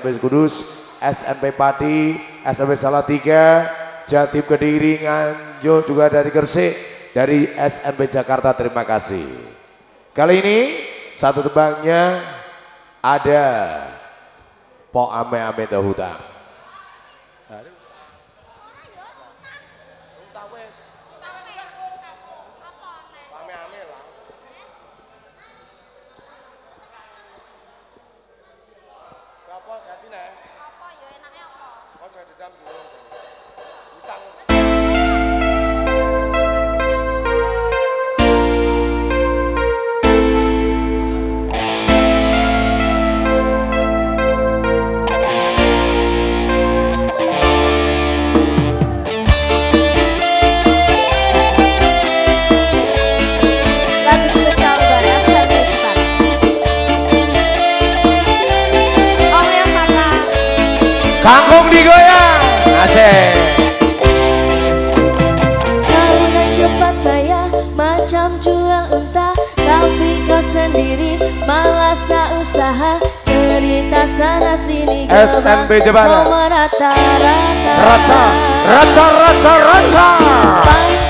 SMP Kudus, SMP Pati, SMP Salatiga, Jatim Kediri, Nganjo juga dari Gresik, dari SMP Jakarta terima kasih. Kali ini satu tebangnya ada Po Ame Ame Dahuta. apa ya enaknya apa? Kok jadi dendam dulu. Utang. sendiri Malas tak usaha Cerita sana sini SMP Jabar Rata rata rata rata rata, rata.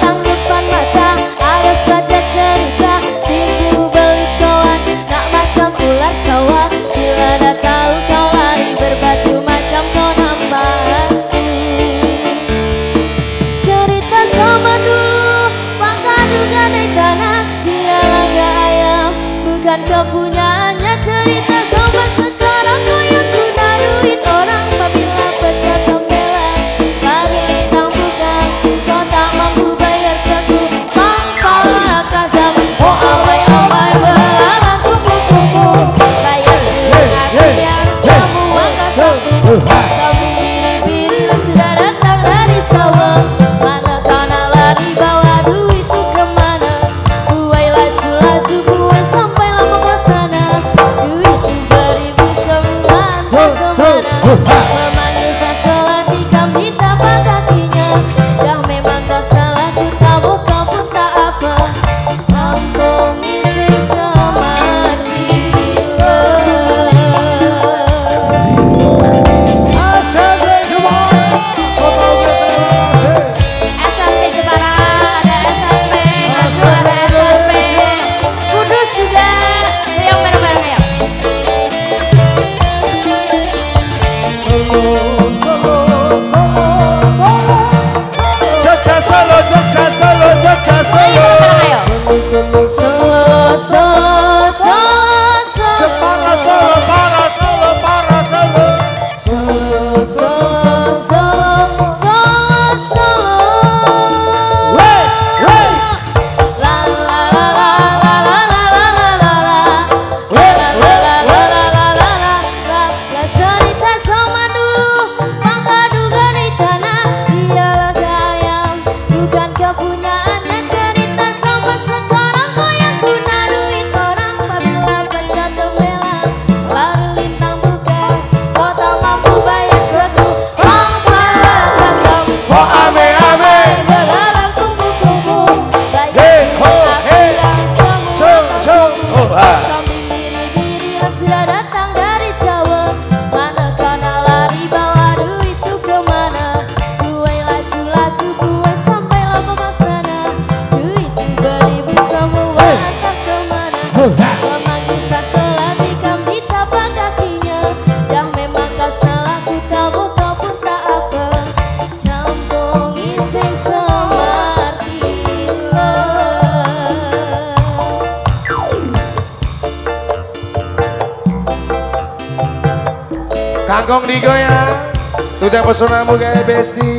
kamu kayak besi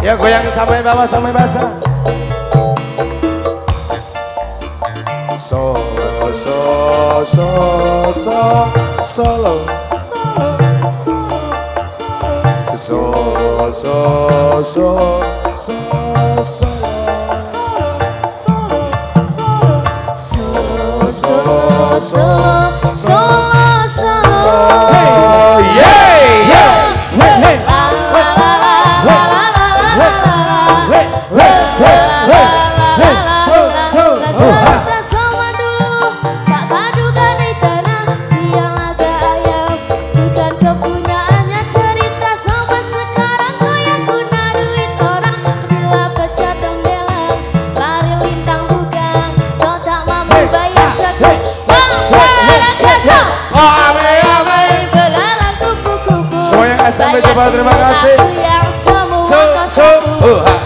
Ya goyang sampai bawah sampai basah So so so so solo So so so so so solo solo solo solo SMB Jepara terima kasih. Yang semua So, so, sapu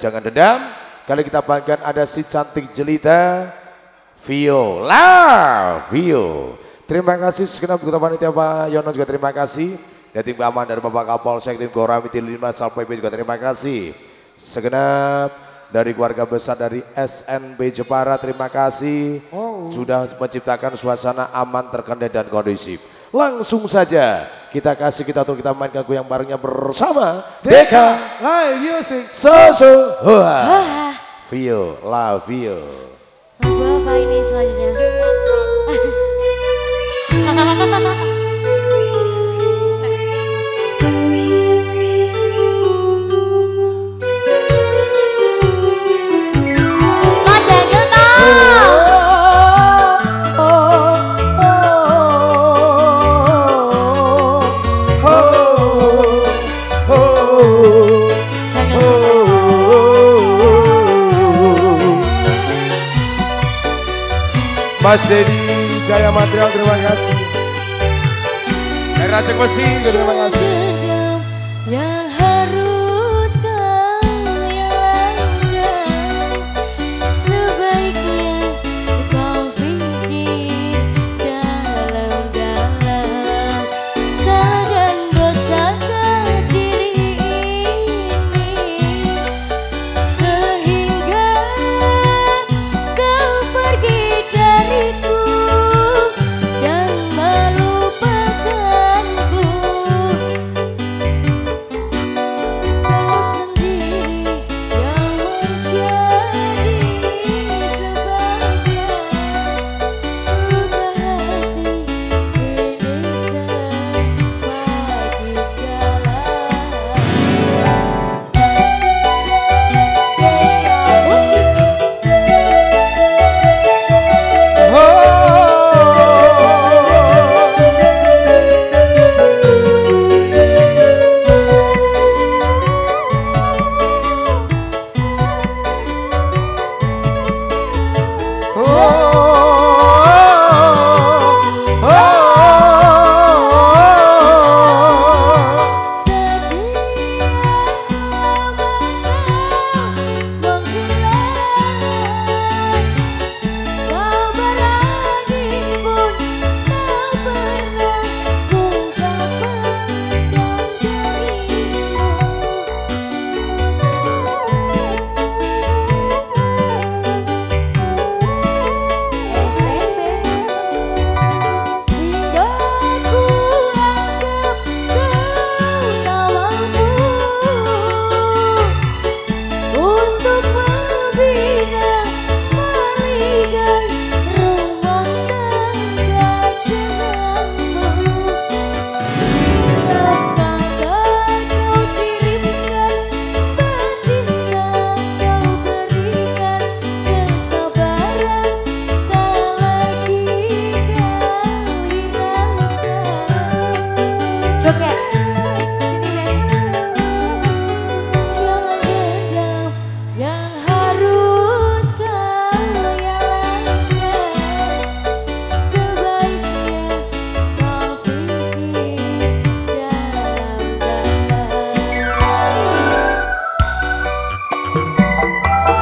jangan dendam. Kali kita banggakan ada si cantik jelita Viola Vio. Terima kasih segenap ketua panitia Pak Yono juga terima kasih. Dan tim keamanan dari Bapak Kapolsek, tim Korami, tim 5 Satpol PP juga terima kasih. Segenap dari keluarga besar dari SNB Jepara terima kasih. Sudah menciptakan suasana aman, terkendali dan kondusif. Langsung saja kita kasih kita untuk kita mainkan goyang barengnya bersama Deka Live music. Soso Hoa Vio La Vio Lagu apa ini selanjutnya? [LAUGHS] [LAUGHS] Mas Dedi Jaya Material terima kasih. Era Cek Besi terima kasih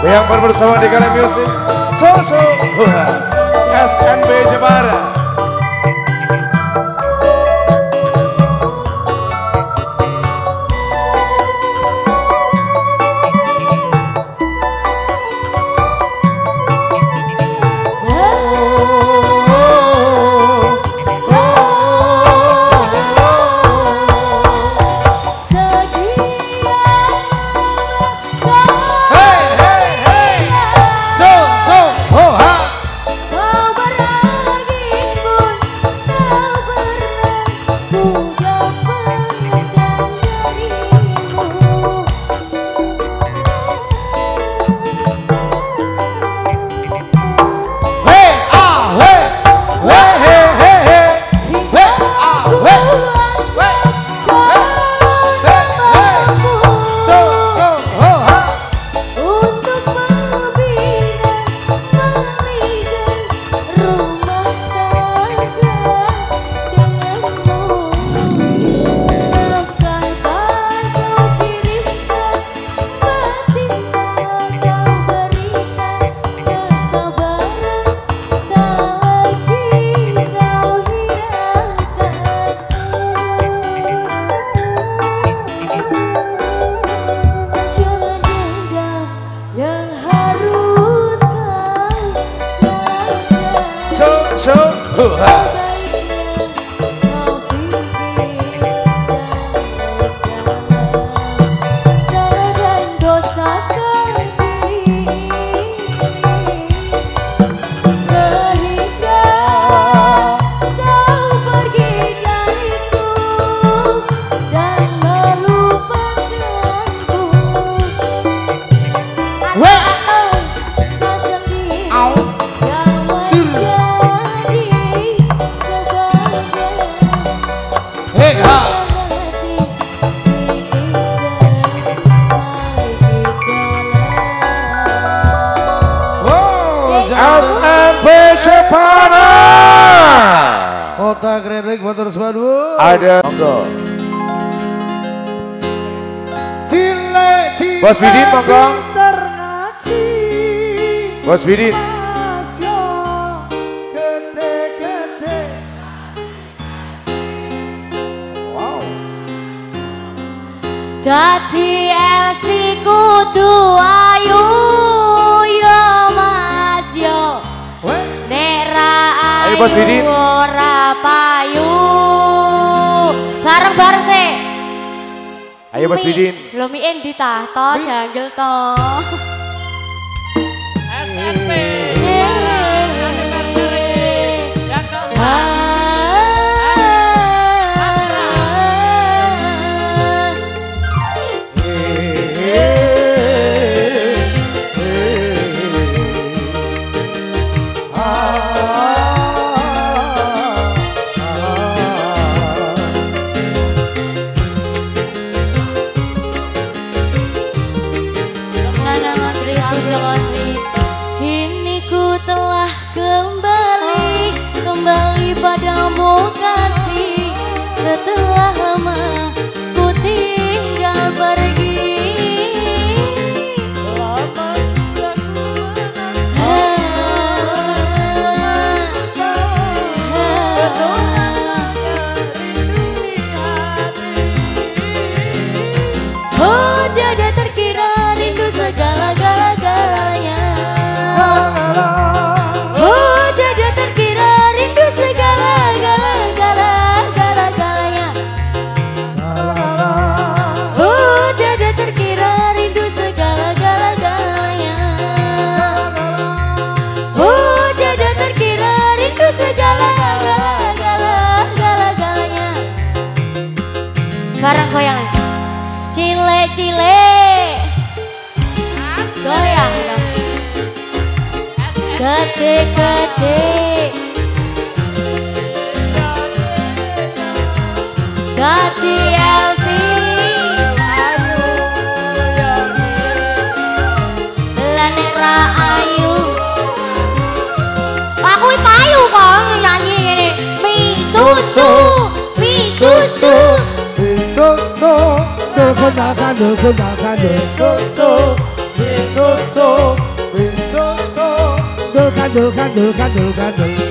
Yang baru bersama di Kalian Music Soso. SNB Jepara Biri ayu Ako'y payo ko. Misusu, misusu. Misusu, dogo na ka, dogo na ka, misusu, misusu, misusu. Doga, doga, doga, doga, doga.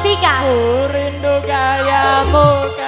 Sika. Purindo gaya mo ka.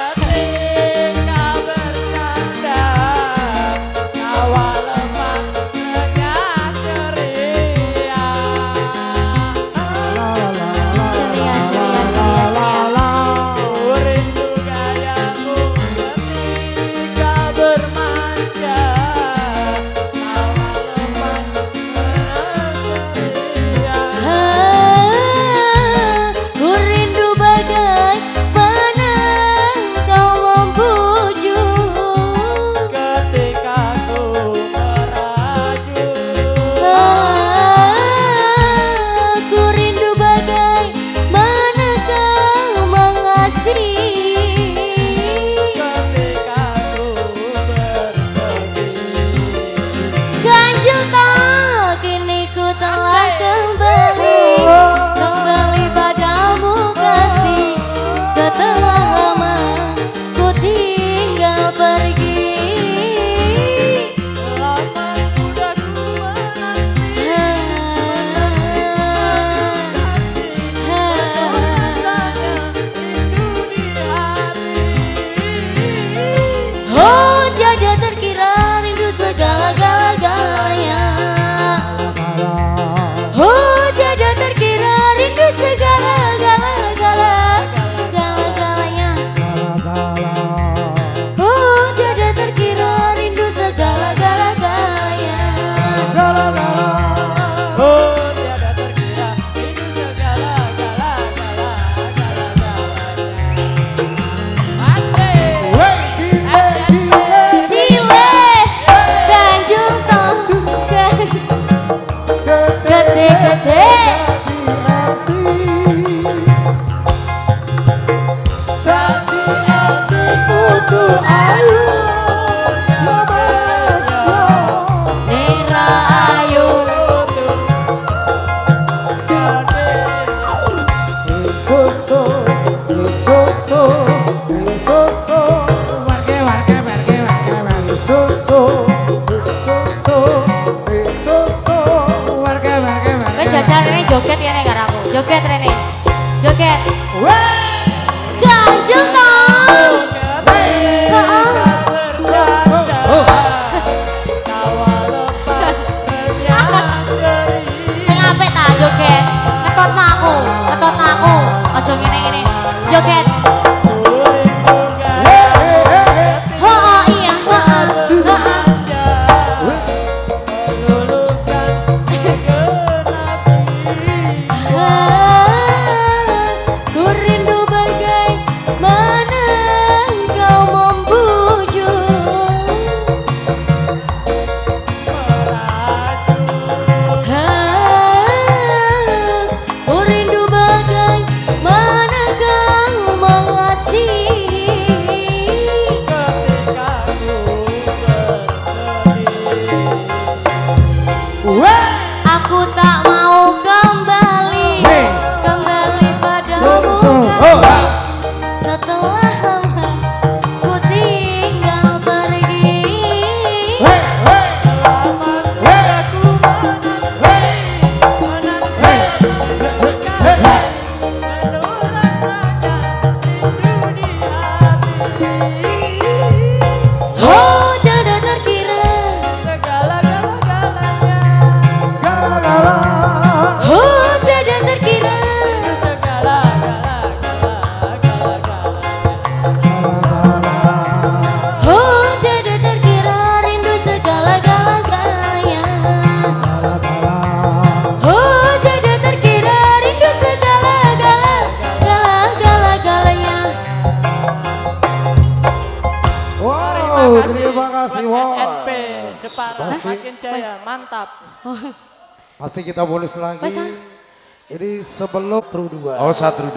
Yo kita bonus lagi. Masa? Jadi sebelum true dua. Oh, satu dua.